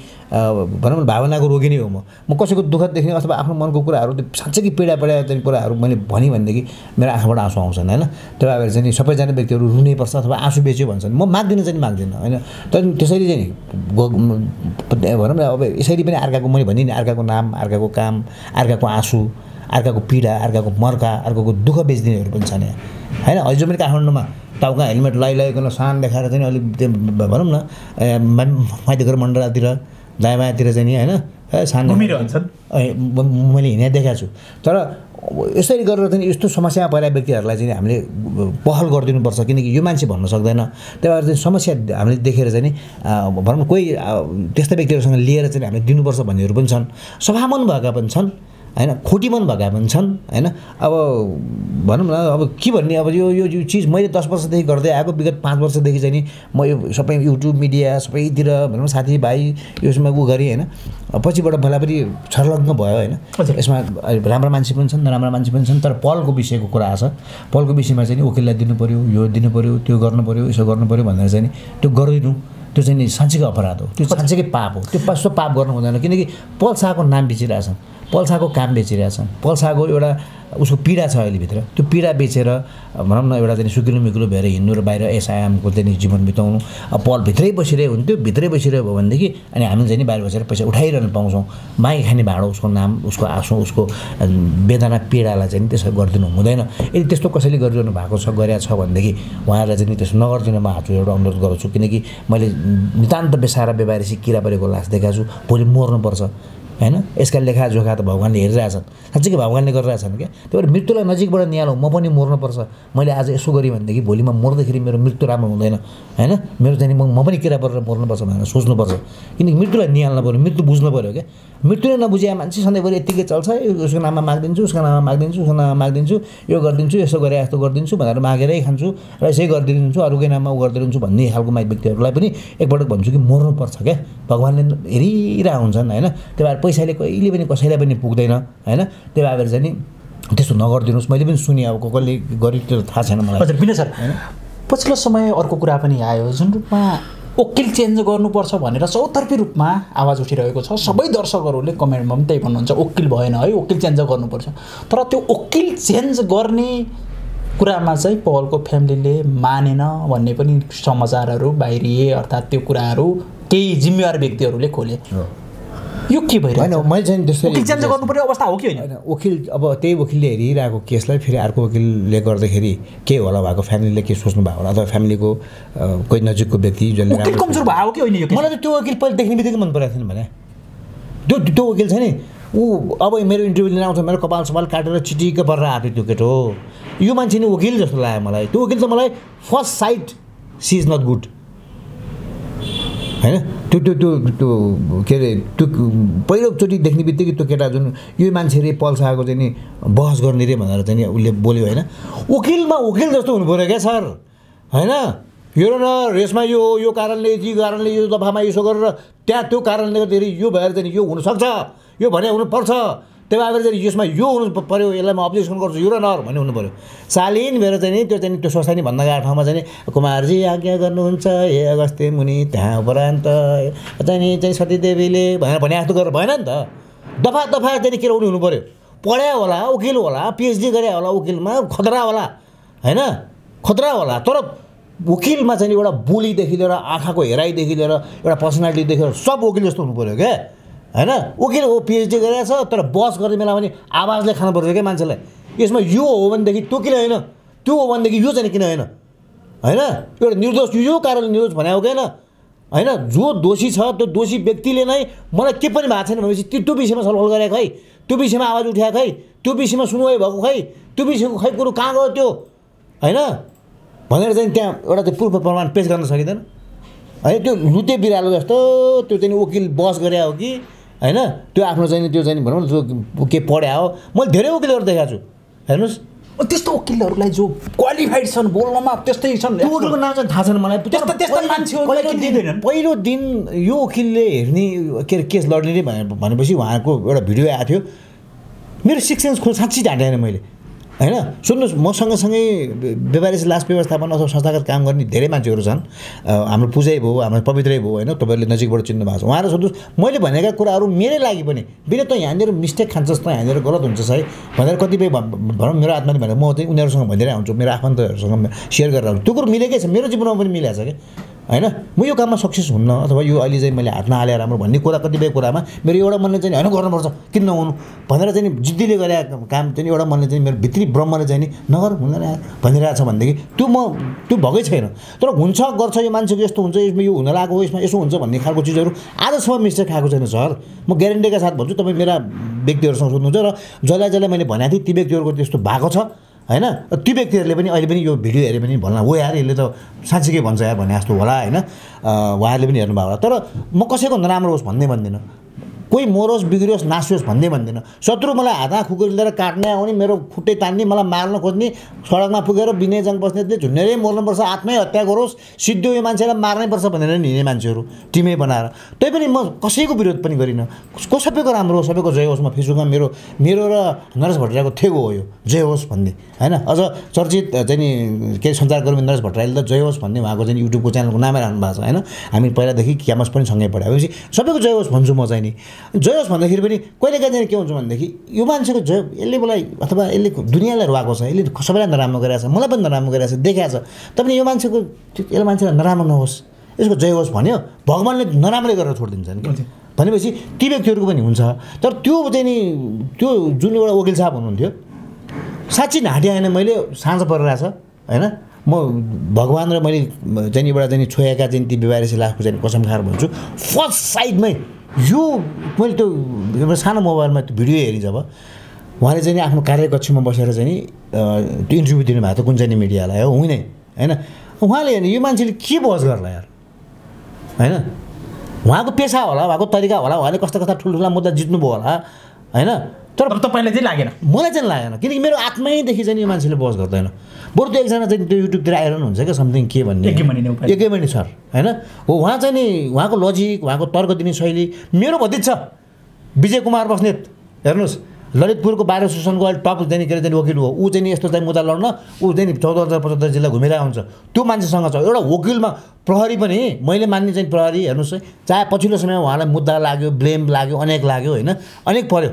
B: भनौँ न भावनाको रोगी नै हो म। म कसैको दुःख देख्ने अथवा आफ्नो मनको कुराहरू त्यो साँच्चै पीडा पीडा चाहिँ कुराहरू मैले भनेँ भनेदेखि मेरो आँखाबाट आँसु आउँछन् होइन? त्यो भएर चाहिँ सबैजना व्यक्तिहरू रुनै पर्छ अथवा आँसु बेच्यो भन्छन्। म माग्दिनँ चाहिँ माग्दिनँ होइन? तर त्यसरी चाहिँ भनौँ न अब यसरी पनि अर्काको मैले भनिनँ नि अर्काको नाम अर्काको काम अर्काको आँसु अर्काको पीडा अर्काको मर्का अर्काको दुःख बेचिदिनेहरू पनि छन् यहाँ। होइन? अहिले जो पनि काठमाडौँमा टाउका हेलमेट लगाइकन सान देखाएर चाहिँ अलिक त्यो भनौँ न माइतीघर मण्डलातिर दायाँ बायाँतिर चाहिँ नि होइन सान मैले हिँडेर देखाएको छु। तर यसरी गरेर चाहिँ यस्तो समस्यामा परेका व्यक्तिहरूलाई चाहिँ हामीले पहल गरिदिनुपर्छ। किनकि यो मान्छे भन्न सक्दैन। त्यही भएर चाहिँ समस्या हामीले देखेर चाहिँ नि भनौँ न कोही त्यस्ता व्यक्तिहरूसँग लिएर चाहिँ हामीले दिनुपर्छ भन्नेहरू पनि छन्। सभामन भएका पनि छन्। होइन? खोटी मन भएका पनि छन् होइन? अब भनौँ न अब के भन्ने अब यो यो चिज मैले दस वर्षदेखि गर्दै आएको विगत पाँच वर्षदेखि चाहिँ नि म यो सबै युट्युब मिडिया सबैतिर भनौँ साथीभाइ यसमा उ गरेँ होइन? पछिबाट मलाई पनि छर्लङ्ग भयो होइन। यसमा राम्रो मान्छे पनि छन् नराम्रो मान्छे पनि छन् तर पलको विषयको कुरा आएको छ। पलको विषयमा चाहिँ नि वकिललाई दिनु पऱ्यो यो दिनु पऱ्यो त्यो गर्नु पऱ्यो यसो गर्नु पऱ्यो भनेर चाहिँ नि त्यो गरिदिनु त्यो चाहिँ नि साँच्चैको अपराध हो। त्यो साँच्चैकै पाप हो। त्यो पाप गर्नु हुँदैन किनकि पल शाहको नाम बिचिरहेछन् पल्साको काम बेचिरहेछन् पल्साको एउटा उसको पीडा छ अहिले भित्र त्यो पीडा बेचेर भनौँ न एउटा चाहिँ सुकिलो मिकिलो भएर हिँड्नु र बाहिर एसआइएमको चाहिँ जीवन बिताउनु। पल भित्रै बसिरहे हुन्थ्यो भित्रै बसिरह्यो भयो भनेदेखि अनि हामीले चाहिँ नि बाहिर बसेर पैसा उठाइरहनु पाउँछौँ। मागी खाने भाँडो उसको नाम उसको आँसु उसको वेदना पीडालाई चाहिँ त्यसो गरिदिनु हुँदैन। यदि त्यस्तो कसैले गरिरहनु भएको छ गरेका छ भनेदेखि उहाँहरूलाई चाहिँ त्यसो नगरिदिनु म हात एउटा अनुरोध गर्छु किनकि मैले नितान्त बेसाएर बेबारेसी किरा परेको लास देखाएको छु। भोलि मर्नुपर्छ। होइन? यसका लेखा जोखा त भगवान्ले हेरिरहेछन्। साँच्चीकै भगवान्ले गरिरहेछन् क्या? त्यही भएर मृत्युलाई नजिकबाट निहालौँ म पनि मर्नुपर्छ। मैले आज यसो गरेँ भनेदेखि भोलि म मर्दाखेरि मेरो मृत्यु राम्रो हुँदैन। होइन? मेरो चाहिँ म पनि किरा परेर मर्नुपर्छ भनेर सोच्नुपर्छ। किनकि मृत्युलाई निहाल्नु पऱ्यो मृत्यु बुझ्नु पऱ्यो क्या? मृत्युले नबुझे मान्छे सधैँभरि यत्तिकै चल्छ उसको नाममा मागिदिन्छु उसको नाममा मागिदिन्छु उसको नाममा मागिदिन्छु यो गरिदिन्छु यसो गरेर यस्तो गरिदिन्छु भनेर मागेरै खान्छु र यसै गरिदिन्छु अरूकै नाममा उ गरिदिन्छु भन्ने खालको व्यक्तिहरूलाई पनि एकपटक भन्छु कि मर्नुपर्छ क्या? भगवान्ले हेरिरहेको हुन्छन् होइन? त्यही भएर पैसाले कहिले पनि कसैलाई पनि पुग्दैन होइन? त्यही भएर चाहिँ नि त्यस्तो नगरिदिनुहोस्। मैले पनि सुने अब कसले गरी त्यो थाहा छैन मलाई।
A: हजुर विनय सर। पछिल्लो समय अर्को कुरा पनि आयो जुन रूपमा वकिल चेन्ज गर्नुपर्छ भनेर चौतर्फी रूपमा आवाज उठिरहेको छ। सबै दर्शकहरूले कमेन्टमा पनि त्यही भन्नुहुन्छ वकिल भएन है वकिल चेन्ज गर्नुपर्छ। तर त्यो वकिल चेन्ज गर्ने कुरामा चाहिँ पहलको फ्यामिलीले मानेन भन्ने पनि समाचारहरू बाहिरिए अर्थात् त्यो कुराहरू केही जिम्मेवार व्यक्तिहरूले खोले। यो के भइरहेको
B: होइन मैले चाहिँ त्यस्तो
A: चेन्ज गर्नुपर्ने अवस्था हो कि होइन?
B: वकिल अब त्यही वकिलले हेरिरहेको केसलाई फेरि अर्को वकिलले गर्दाखेरि के होला भएको फ्यामिलीले के सोच्नु भएको होला? अथवा फ्यामिलीको कोही नजिकको व्यक्ति जसले
A: कमजोर भयो कि होइन?
B: मलाई त त्यो वकिल पहिले देख्ने बित्तिकै मन परेको थिएन भने। त्यो त्यो वकिल छ नि ऊ अब मेरो इन्टरभ्यू लिन आउँछ मेरो कपाल सपाल काटेर चिटिक्क परेर आएको त्यो केटो यो मान्छे नि वकिल जस्तो लाग्यो मलाई। त्यो वकिल त मलाई first sight see is not good. होइन? त्यो त्यो त्यो त्यो के अरे त्यो पहिलोचोटि देख्ने बित्तिकै त्यो केटा जुन यो मान्छे रे पल्साएको चाहिँ नि बहस गर्ने रे भनेर चाहिँ नि उसले बोल्यो होइन? वकिलमा वकिल जस्तो हुनु पऱ्यो क्या सर। होइन? हेर न यसमा यो यो कारणले यो कारणले यो दफामा यसो गरेर त्यहाँ त्यो कारणले गर्दाखेरि यो भएर चाहिँ यो हुनसक्छ। यो भने हुनुपर्छ। त्यही भएर चाहिँ यसमा यो हुनु पऱ्यो यसलाई म अब्जेक्सन गर्छु। यो र नर भन्ने हुनु पऱ्यो सालिन मेरो चाहिँ नि त्यो चाहिँ त्यो सोसाइटी भन्दा गएको ठाउँमा चाहिँ कुमारजी आज्ञा गर्नुहुन्छ। हे अगस्त्य मुनि त्यहाँ उपरान्त चाहिँ नि चाहिँ सतीदेवीले भनेर भने जस्तो गरेर भएन नि त। दफा दफा चाहिँ केलाउने हुनु पऱ्यो पढ्या होला वकिल होला पिएचडी गरे होला वकिलमा खतरा होला होइन? खतरा होला। तर वकिलमा चाहिँ एउटा बोलीदेखि लिएर आँखाको हेराइदेखि लिएर एउटा पर्सनालिटीदेखि लिएर सब वकिल जस्तो हुनु पऱ्यो क्या? होइन? वकिल हो पिएचडी गरेको छ तर बस गर्ने बेलामा पनि आवाजले खानु पर्छ क्या मान्छेलाई। यसमा यो हो भनेदेखि त्यो किन होइन? त्यो हो भनेदेखि यो चाहिँ किन होइन? होइन? एउटा निर्दोष यो कारणले निर्दोष भने हो क्या होइन? जो दोषी छ त्यो दोषी व्यक्तिले नै मलाई के पनि भएको छैन भनेपछि त्यो त्यो विषयमा छलफल गरेको खै? त्यो विषयमा आवाज उठाएको खै? त्यो विषयमा सुनवाई भएको खै? त्यो विषयको खै कुरो कहाँ गयो त्यो? होइन? भनेर चाहिँ त्यहाँ एउटा चाहिँ पूर्व प्रमाण पेस गर्न सकिँदैन। है त्यो लुते बिरालो जस्तो त्यो चाहिँ वकिल बस गरे हो कि होइन? त्यो आफ्नो चाहिँ त्यो चाहिँ भनौँ न जो के पढ्या हो? मैले धेरै वकिलहरू देखाएको छु। हेर्नुहोस्।
A: त्यस्तो वकिलहरूलाई जो क्वालिफाइड छन् बोल्नमा त्यस्तै छन्।
B: त्यो वकिलको नाम चाहिँ थाहा छैन मलाई।
A: त्यस्ता त्यस्ता मान्छेहरू
B: पहिलो दिन
A: दिँदैनन्?
B: पहिलो दिन यो वकिलले हेर्ने के अरे केस लड्ने भनेपछि उहाँको एउटा भिडियो आएको थियो। मेरो सिक्स सेन्स खोल साँच्ची ढाँटेन मैले। होइन? सुन्नुहोस् म सँगसँगै व्यापारी लास्ट व्यवस्थापन अथवा संस्थागत काम गर्ने धेरै मान्छेहरू छन्। हाम्रो पूजै भयो हाम्रो पवित्रै भयो होइन? तपाईँहरूले नजिकबाट चिन्नु भएको छ। उहाँहरू सोध्नुहोस् मैले भनेका कुराहरू मेरै लागि पनि बिना त यहाँनिर मिस्टेक खान्छस् त यहाँनिर गलत हुन्छस् है? भनेर कतिपय भन्- मेरो आत्माले भने म चाहिँ उनीहरूसँग भनिदिएर आउँछु मेरो आफन्तहरूसँग सेयर गरेर त्यो कुरो मिलेकै छ। मेरो जीवनमा पनि मिलेको छ क्या। होइन? म यो काममा सक्सेस हुन्न अथवा यो अहिले चाहिँ मैले हात नहालेर राम्रो भन्ने कुरा कतिपय कुरामा मेरो एउटा मनले चाहिँ होइन गर्नुपर्छ। किन नहुनु? भनेर चाहिँ जिद्दीले गरेका काम चाहिँ एउटा मनले चाहिँ मेरो भित्री ब्रह्मले चाहिँ नि नगर हुँदैन भनिरहेको छ भनेदेखि त्यो म त्यो भएकै छैन। तर हुन्छ गर्छ यो मान्छेको यस्तो हुन्छ यसमा यो हुन लागेको यसमा यसो हुन्छ भन्ने खालको चिजहरू आजसम्म मिस्टेक खाएको छैन सर। म ग्यारेन्टीका साथ भन्छु तपाईँ मेरा व्यक्तिहरूसँग सोध्नुहुन्छ र जसलाई जसलाई मैले भनेको थिएँ ती व्यक्तिहरूको त्यस्तो भएको छ। होइन? ती व्यक्तिहरूले पनि अहिले पनि यो भिडियो हेऱ्यो भने भन्ला हो यार यसले त साँच्चीकै भन्छ यार भने जस्तो होला होइन? उहाँहरूले पनि हेर्नुभयो होला। तर म कसैको नराम्रो होस् भन्दै भन्दिनँ। कोही मरोस् बिग्रियोस् नासियोस् भन्दै भन्दिनँ। शत्रु मलाई हात खुकुरी लिएर काट्ने आउने मेरो खुट्टै तान्ने मलाई मार्न खोज्ने सडकमा पुगेर विनय जङ बस्नेतले झुन्डेरै मर्नुपर्छ आत्मै हत्या गरोस् सिद्धो यो मान्छेलाई मार्नै पर्छ भनेर नि हिँड्ने मान्छेहरू टिमै बनाएर। तै पनि म कसैको विरोध पनि गरिनँ। को सबैको राम्रो हो सबैको जय होस् म फेसबुकमा मेरो मेरो र नरेश भट्टराईको थेगो हो यो जय होस् भन्ने होइन? अझ चर्चित चाहिँ नि के अरे सञ्चारकर्मी नरेश भट्टराईले त जय होस् भन्ने उहाँको चाहिँ युट्युबको च्यानलको नामै राख्नु भएको छ होइन? हामी पहिलादेखि क्यामस पनि सँगै पढाएपछि सबैको जय होस् भन्छु म चाहिँ नि। जय होस् भन्दाखेरि पनि कहिलेकाहीँ चाहिँ के हुन्छ भनेदेखि यो मान्छेको जय यसले मलाई अथवा यसले दुनियाँलाई रुवाएको छ यसले सबैलाई नराम्रो गरिरहेको छ मलाई पनि नराम्रो गरिरहेको छ देखाएको छ। तर यो मान्छेको यसलाई मान्छेलाई नराम्रो नहोस् यसको जय होस् भन्यो भगवान्ले नराम्रै गरेर छोडिदिन्छन् कि भनेपछि ती व्यक्तिहरूको पनि हुन्छ। तर त्यो चाहिँ नि त्यो जुन एउटा वकिल साहब हुनुहुन्थ्यो साँच्ची ढाँटी आएन मैले साँझ परिरहेछ होइन? म भगवान् र मैले चाहिँ नि एउटा चाहिँ छोएका चाहिँ ती बिमारी लाखको चाहिँ कसम खाएर भन्छु फर्स्ट साइडमै यो मैले त्यो एउटा सानो मोबाइलमा त्यो भिडियो हेरेँ जब उहाँले चाहिँ नि आफ्नो कार्यकक्षमा बसेर चाहिँ नि त्यो इन्टरभ्यू दिनुभएको थियो कुन चाहिँ नि मिडियालाई हो होइन होइन? उहाँले हेर्नु यो मान्छेले के बहस गर्ला यार? होइन? उहाँको पेसा होला उहाँको तरिका होला उहाँले कस्ता कस्ता ठुल्ठुला मुद्दा जित्नुभयो होला होइन? तर
A: तपाईँलाई चाहिँ लागेन।
B: मलाई चाहिँ लागेन किनकि मेरो आत्मैदेखि चाहिँ यो मान्छेले बस गर्दैन। बरु त्यो एकजना चाहिँ त्यो युट्युबतिर आइरहनु हुन्छ क्या समथिङ के भन्ने?
A: नेपाली।
B: यज्ञमणि सर। होइन? हो उहाँ चाहिँ नि उहाँको लजिक उहाँको तर्क दिने शैली मेरो भतिज छ। विजय कुमार बस्नेत हेर्नुहोस्। ललितपुरको बाह्र एसोसिएसनको अहिले टप चाहिँ नि के अरे चाहिँ वकिल हो। ऊ चाहिँ नि यस्तो चाहिँ मुद्दा लड्न ऊ चाहिँ नि चौध हजार पचहत्तर जिल्ला घुमिरहेको हुन्छ त्यो मान्छेसँग छ। एउटा वकिलमा प्रहरी पनि मैले मान्ने चाहिँ प्रहरी हेर्नुहोस् है। चाहे पछिल्लो समयमा उहाँलाई मुद्दा लाग्यो ब्लेम लाग्यो अनेक लाग्यो होइन? अनेक पऱ्यो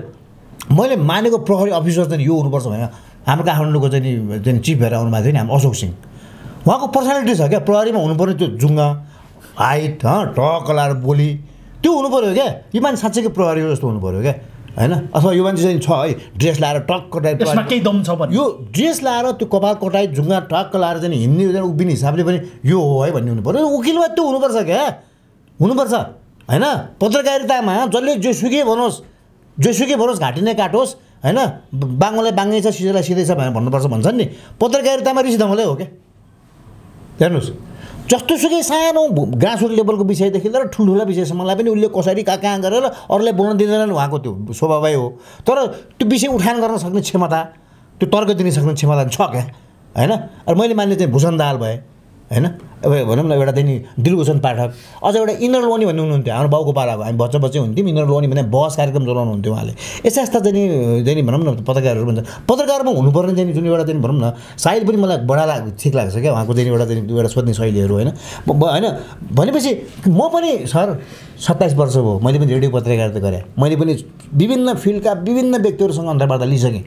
B: मैले मानेको प्रहरी अफिसर चाहिँ यो हुनुपर्छ भने हाम्रो काठमाडौँको चाहिँ नि चाहिँ चिफ भएर आउनुभएको थियो नि हाम्रो अशोक सिंह। उहाँको पर्सनालिटी छ क्या प्रहरीमा हुनुपर्ने त्यो जुङ्गा हाइट हँ टक लाएर बोली त्यो हुनु पऱ्यो क्या। यो मान्छे साँच्चैको प्रहरी हो जस्तो हुनु पऱ्यो क्या होइन? अथवा यो मान्छे चाहिँ छ है ड्रेस लाएर
A: यसमा केही दम छ भने।
B: यो ड्रेस लाएर त्यो कपाल कटाइ जुङ्गा टक्क लाएर चाहिँ हिँड्ने उभिने हिसाबले पनि यो हो है भन्ने हुनु पऱ्यो वकिलमा त्यो हुनुपर्छ क्या हुनुपर्छ होइन? पत्रकारितामा जसले जोसुकै भनोस् जोसुकै भनोस् घाँटी नै काटोस् होइन? बाङ्गोलाई बाङ्गै छ सिधैलाई सिधै छ भनेर भन्नुपर्छ भन्छन् नि। पत्रकारितामा रिस दमलै हो क्या? हेर्नुहोस्। जस्तोसुकै सानो ग्रासरुट लेभलको विषयदेखि लिएर ठुल्ठुला विषयसम्मलाई पनि उसले कसरी कहाँ कहाँ गरेर अरूलाई बोल्न दिँदैन उहाँको त्यो स्वभावै हो। तर त्यो विषय उठान गर्न सक्ने क्षमता त्यो तर्क दिन सक्ने क्षमता छ क्या? होइन? अब मैले मान्ने चाहिँ भूषण दाहाल भए। होइन? अब भनौँ न एउटा चाहिँ नि दिलभूषण पाठक। अझ एउटा इनर लोनी भन्ने हुनुहुन्थ्यो हाम्रो बाउको पाराको हामी बच्चा बच्चै हुन्थ्यौँ इनर लोनी भन्ने बहस कार्यक्रम चलाउनुहुन्थ्यो उहाँले। यस्ता यस्ता चाहिँ नि भनौँ न पत्रकारहरू भन्छ। पत्रकारमा हुनुपर्ने चाहिँ जुन एउटा चाहिँ भनौँ न सायद पनि मलाई बडा लाग ठिक लाग्छ क्या उहाँको चाहिँ एउटा चाहिँ एउटा सोध्ने शैलीहरू होइन। होइन भनेपछि म पनि सर सत्ताइस वर्ष भयो मैले पनि रेडियो पत्रकारिता गरेँ। मैले पनि विभिन्न फिल्डका विभिन्न व्यक्तिहरूसँग अन्तर्वार्ता लिइसकेँ।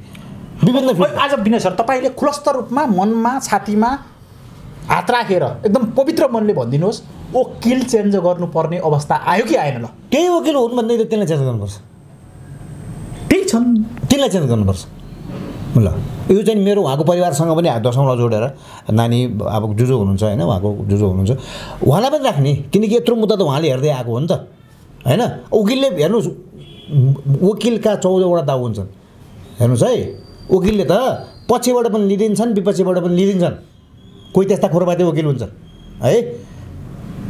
B: विभिन्न फिल्ड
A: आज विनय सर तपाईँले खुलस्त रूपमा मनमा छातीमा हात राखेर एकदम पवित्र मनले भनिदिनुहोस् वकिल चेन्ज गर्नुपर्ने अवस्था आयो कि आएन ल।
B: केही वकिल हुन् भने त्यसलाई चेन्ज गर्नुपर्छ।
A: त्यही छन्।
B: त्यसलाई चेन्ज गर्नुपर्छ। ल यो चाहिँ मेरो उहाँको परिवारसँग पनि दसौँलाई जोडेर नानी अब जुजो हुनुहुन्छ होइन उहाँको जुजो हुनुहुन्छ। उहाँलाई पनि राख्ने किनकि यत्रो मुद्दा त उहाँले हेर्दै आएको हो नि त होइन? वकिलले हेर्नुहोस् वकिलका चौधवटा दाउ हुन्छन्। हेर्नुहोस् है वकिलले त पछिबाट पनि लिइदिन्छन् विपक्षीबाट पनि लिइदिन्छन् कोही त्यस्ता खुरपाती वकिल हुन्छन् है?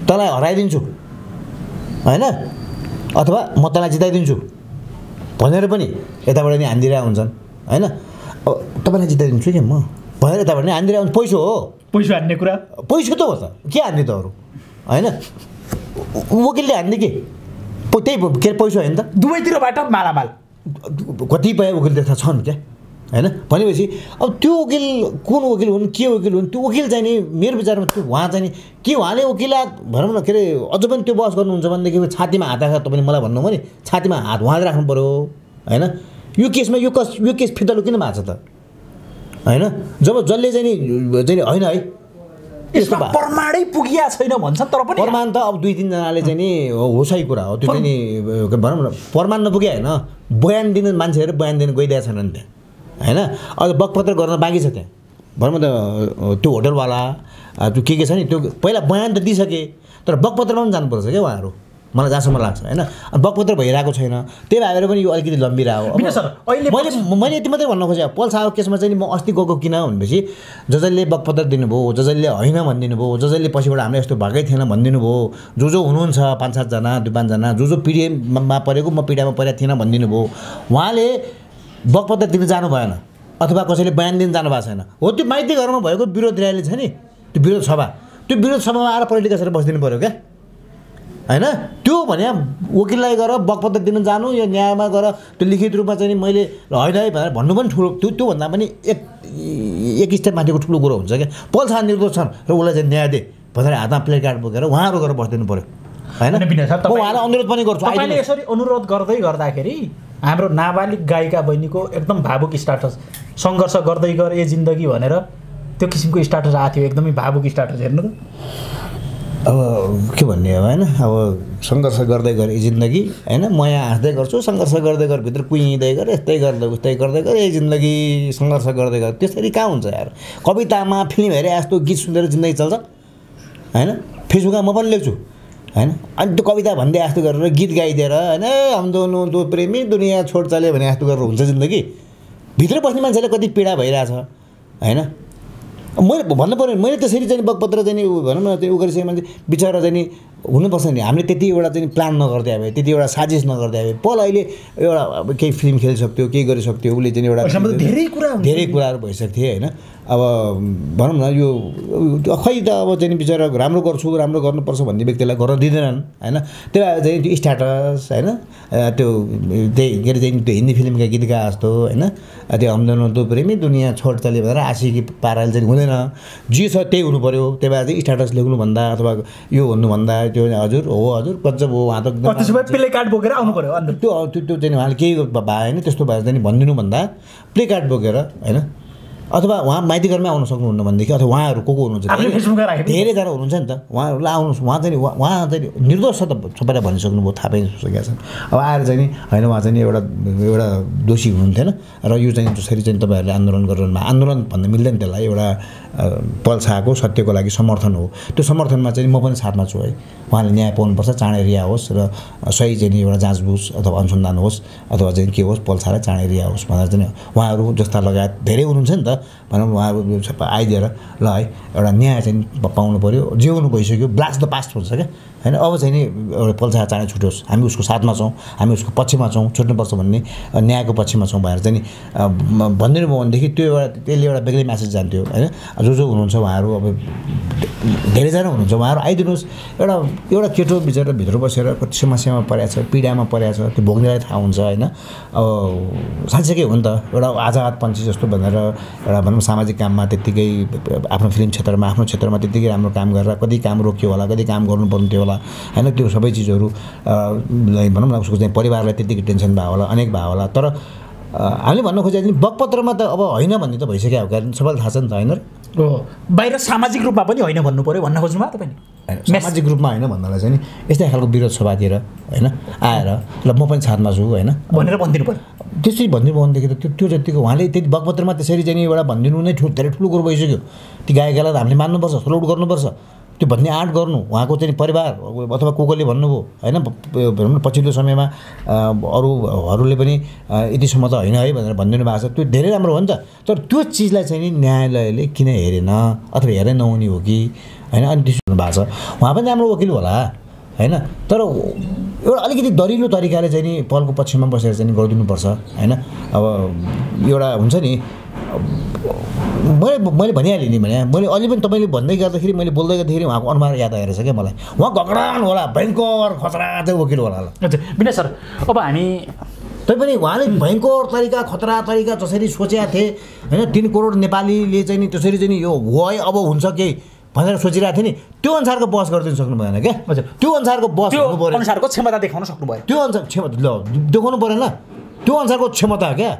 B: तँलाई हराइदिन्छु। होइन? अथवा म तँलाई जिताइदिन्छु। भनेर पनि यताबाट नि हानिदिरहेको हुन्छन्। होइन? अब तपाईँलाई जिताइदिन्छु कि म? भनेर यताबाट नि हानिदिरहेको हुन्छ पैसो हो।
A: पैसा हान्ने कुरा?
B: पैसो त हो त। के हान्ने त अरू? होइन? वकिलले हान्ने के? त्यही के अरे पैसा होइन त।
A: दुवैतिरबाट मालामाल।
B: कतिपय वकिल त्यस्ता छन् क्या। होइन? भनेपछि अब त्यो वकिल कुन वकिल हुन् के वकिल हुन् त्यो वकिल चाहिँ नि मेरो विचारमा त्यो उहाँ चाहिँ नि के उहाँले वकिलात भनौँ न के अरे अझ पनि त्यो बहस गर्नुहुन्छ भनेदेखि छातीमा हात राखेर तपाईँले मलाई भन्नुभयो नि छातीमा हात उहाँले राख्नु पऱ्यो होइन? यो केसमा यो कस यो केस फितलो किन भएको छ त? होइन? जब जसले चाहिँ नि चाहिँ नि होइन है
A: प्रमाणै पुगिया छैन भन्छ तर पनि।
B: प्रमाण त अब दुई तिनजनाले चाहिँ नि हो सही कुरा हो। त्यो चाहिँ नि भनौँ न प्रमाण नपुगे होइन? बयान दिने मान्छेहरू बयान दिनु गइदिएको छैनन् त्यहाँ। होइन? अझ बकपत्र गर्न बाँकी छ त्यहाँ। भनौँ न त त्यो होटलवाला त्यो के के छ नि त्यो पहिला बयान त दिइसके तर बकपत्रमा पनि जानुपर्छ क्या उहाँहरू। मलाई जहाँसम्म लाग्छ होइन? बकपत्र भइरहेको छैन। त्यही भएर पनि यो अलिकति लम्बिरहेको
A: सर, अहिले
B: मैले मैले यति मात्रै भन्न खोजेँ। पल साहब केसमा चाहिँ नि म अस्ति गएको किन भनेपछि ज जसले बकपत्र दिनुभयो ज जसले होइन भनिदिनु भयो ज जसले पछिबाट हामीलाई यस्तो भएकै थिएन भनिदिनु भयो जो जो हुनुहुन्छ पाँच सातजना दुई पाँचजना जो जो पिडिएममा परेको म पिडिएममा परेको थिइनँ भनिदिनु भयो उहाँले बकपत्र दिन जानु भएन। अथवा कसैले बयान दिन जानु भएको छैन। हो त्यो माइती घरमा भएको विरोध र्याली छ नि। त्यो विरोध सभा। त्यो विरोध सभामा आएर पोलिटिकल सर बसिदिनु पऱ्यो क्या? होइन? त्यो भने वकिललाई गएर बकपत्र दिन जानु या न्यायमा गएर त्यो लिखित रूपमा चाहिँ नि मैले होइन है भनेर भन्नु पनि ठुलो त्यो त्योभन्दा पनि एक एक स्टेप माथिको ठुलो कुरो हुन्छ क्या। पल छान निर्दोष छन् र उसलाई चाहिँ न्याय दे। भनेर हातमा प्ले कार्ड बोकेर उहाँहरू गएर बसिदिनु पऱ्यो होइन? म उहाँलाई अनुरोध पनि गर्छु।
A: यसरी अनुरोध गर्दै गर्दाखेरि हाम्रो नाबालिग गायिका बहिनीको एकदम भावुक स्टाटस सङ्घर्ष गर्दै गर ए जिन्दगी भनेर त्यो किसिमको स्टाटस आएको थियो। एकदमै भावुक स्टाटस हेर्नु त।
B: अब के भन्ने अब होइन? अब सङ्घर्ष गर्दै गर यो जिन्दगी होइन? म यहाँ हाँस्दै गर्छु सङ्घर्ष गर्दै गर भित्र कुहिँदै गर यस्तै गर्दै उस्तै गर्दै गर यो जिन्दगी सङ्घर्ष गर्दै गर। त्यसरी कहाँ हुन्छ यार? कवितामा फिल्म हेरे यस्तो गीत सुनेर जिन्दगी चल्छ होइन? फेसबुकमा म पनि लेख्छु। होइन? अनि त्यो कविता भन्दै जस्तो गरेर गीत गाइदिएर होइन हम दोनो दो प्रेमी दुनियाँ छोड चल्यो भने जस्तो गरेर हुन्छ जिन्दगी। भित्र बस्ने मान्छेलाई कति पीडा भइरहेछ होइन? मैले भन्नु पऱ्यो मैले त्यसरी चाहिँ बगपत्र चाहिँ भनौँ न त्यो उ गरिसकेको मान्छे बिचरा चाहिँ हुनुपर्छ नि। हामीले त्यति एउटा चाहिँ प्लान नगर्दै भए त्यति एउटा साजिस नगर्दै भए पल अहिले एउटा अब केही फिल्म खेलिसक्थ्यो केही गरिसक्थ्यो उसले चाहिँ एउटा
A: धेरै कुरा।
B: धेरै कुराहरू भइसक्थ्यो होइन? अब भनौँ न यो खै त अब चाहिँ बिचरा राम्रो गर्छु राम्रो गर्नुपर्छ भन्ने व्यक्तिलाई गर्न दिँदैनन् होइन? त्यो भएर चाहिँ त्यो स्ट्याटस होइन? त्यो त्यही के अरे चाहिँ त्यो हिन्दी फिल्मका गीत गा जस्तो होइन? त्यो हमदन दो प्रेमी दुनियाँ छोड चले भनेर आशिकी पाराले चाहिँ हुँदैन। जे छ त्यही हुनु पऱ्यो त्यही भएर चाहिँ स्ट्याटस लेख्नुभन्दा अथवा यो भन्नुभन्दा त्यो हजुर हो हजुर गजब हो उहाँ त
A: प्ले कार्ड बोकेर आउनु पऱ्यो अन्त।
B: त्यो त्यो त्यो चाहिँ उहाँले केही भए होइन त्यस्तो भएर चाहिँ भनिदिनुभन्दा प्ले कार्ड बोकेर होइन? अथवा उहाँ माइती घरमै आउन सक्नुहुन्न भनेदेखि अथवा उहाँहरू को को हुनुहुन्छ। धेरैजना हुनुहुन्छ नि त। उहाँहरूलाई आउनुहोस्। उहाँ चाहिँ उहाँ चाहिँ निर्दोष छ त सबैलाई भनिसक्नुभयो थाहा पाइसकेका छन्। अब आएर चाहिँ नि होइन उहाँ चाहिँ नि एउटा एउटा दोषी हुनुहुन्थेन र यो चाहिँ जसरी चाहिँ तपाईँहरूले आन्दोलन गरिरहनु भएको आन्दोलन भन्नु मिल्दैन त्यसलाई। एउटा पल्साको सत्यको लागि समर्थन हो। त्यो समर्थनमा चाहिँ म पनि साथमा छु है। उहाँले न्याय पाउनुपर्छ चाँडै रिहा होस् र सही चाहिँ नि एउटा जाँचबुझ अथवा अनुसन्धान होस् अथवा चाहिँ के होस् पल्सालाई चाँडै रिहा होस् भनेर चाहिँ उहाँहरू जस्ता लगायत धेरै हुनुहुन्छ नि त। भनौँ उहाँहरू सबै आइदिएर ल है एउटा न्याय चाहिँ पाउनु पऱ्यो जिउनु भइसक्यो ब्लास्ट द पास्ट हुन्छ क्या। होइन अब चाहिँ नि एउटा पल्सा चाँडै छुटोस्। हामी उसको साथमा छौँ हामी उसको पक्षमा छौँ छुट्नुपर्छ भन्ने न्यायको पक्षमा छौँ भनेर चाहिँ नि भनिदिनु भयो भनेदेखि त्यो एउटा त्यसले एउटा बेग्लै म्यासेज जान्थ्यो होइन। जो जो हुनुहुन्छ उहाँहरू अब धेरैजना हुनुहुन्छ उहाँहरू आइदिनुहोस्। एउटा एउटा केटो बिचरा भित्र बसेर कति समस्यामा परेको छ पीडामा परेको छ त्यो भोग्नेलाई थाहा हुन्छ होइन। अब साँच्चैकै हो नि त एउटा आजाद पन्छी जस्तो भनेर एउटा भनौँ सामाजिक काममा त्यत्तिकै आफ्नो फिल्म क्षेत्रमा आफ्नो क्षेत्रमा त्यत्तिकै राम्रो काम गरेर कति काम रोकियो होला कति काम गर्नुपर्ने थियो होला होइन त्यो सबै चिजहरू भनौँ न उसको चाहिँ परिवारलाई त्यत्तिकै टेन्सन भयो होला अनेक भयो होला। तर हामीले भन्न खोजेको बगपत्रमा त अब होइन भन्ने त भइसक्यो अब कारण सबैलाई थाहा छ नि त होइन
A: बाहिर सामाजिक रूपमा पनि होइन भन्नु पऱ्यो भन्न खोज्नु भयो तपाईँले
B: सामाजिक रूपमा होइन भन्नलाई चाहिँ नि यस्तै खालको विरोध सभातिर होइन आएर ल म पनि साथमा छु होइन।
A: भनेर भनिदिनु पऱ्यो
B: त्यसरी भनिदिनु भनेदेखि त त्यो त्यो जतिको उहाँले त्यति बगपत्रमा त्यसरी चाहिँ नि एउटा भनिदिनु नै ठुलो धेरै ठुलो कुरो भइसक्यो। ती गायकलाई त हामीले मान्नुपर्छ सलोट गर्नुपर्छ। त्यो भन्ने आँट गर्नु। उहाँको चाहिँ परिवार अथवा को कोले भन्नुभयो होइन? भनौँ न पछिल्लो समयमा अरूहरूले पनि यतिसम्म त होइन है भनेर भनिदिनु भएको छ। त्यो धेरै राम्रो हो नि त। तर त्यो चिजलाई चाहिँ नि न्यायालयले किन हेरेन अथवा हेरै नहुने हो कि? होइन? अनि त्यसो भएको छ। उहाँ पनि राम्रो वकिल होला होइन? तर एउटा अलिकति दरिलो तरिकाले चाहिँ नि पलको पक्षमा बसेर चाहिँ गरिदिनुपर्छ होइन? अब एउटा हुन्छ नि मैले मैले भनिहालेँ नि भने मैले अहिले पनि तपाईँले भन्दै गर्दाखेरि मैले बोल्दै गर्दाखेरि उहाँको अनुहार याद आएर छ क्या मलाई। उहाँ घगडान होला भयङ्कर खतरा चाहिँ वकिल होला ल।
A: हजुर विनय सर अब हामी
B: तैपनि उहाँले भयङ्कर तरिका खतरा तरिका जसरी सोचेका थिए होइन तिन करोड नेपालीले चाहिँ नि त्यसरी चाहिँ नि यो हो है अब हुन्छ केही भनेर सोचिरहेको थिएँ नि त्यो अनुसारको बस गरिदिनु सक्नु भएन क्या।
A: हजुर।
B: त्यो अनुसारको बस
A: त्यो
B: हुनु पऱ्यो।
A: अनुसारको क्षमता देखाउन सक्नु भयो।
B: त्यो अनुसार क्षमता ल देखाउनु परेन त्यो अनुसारको क्षमता क्या।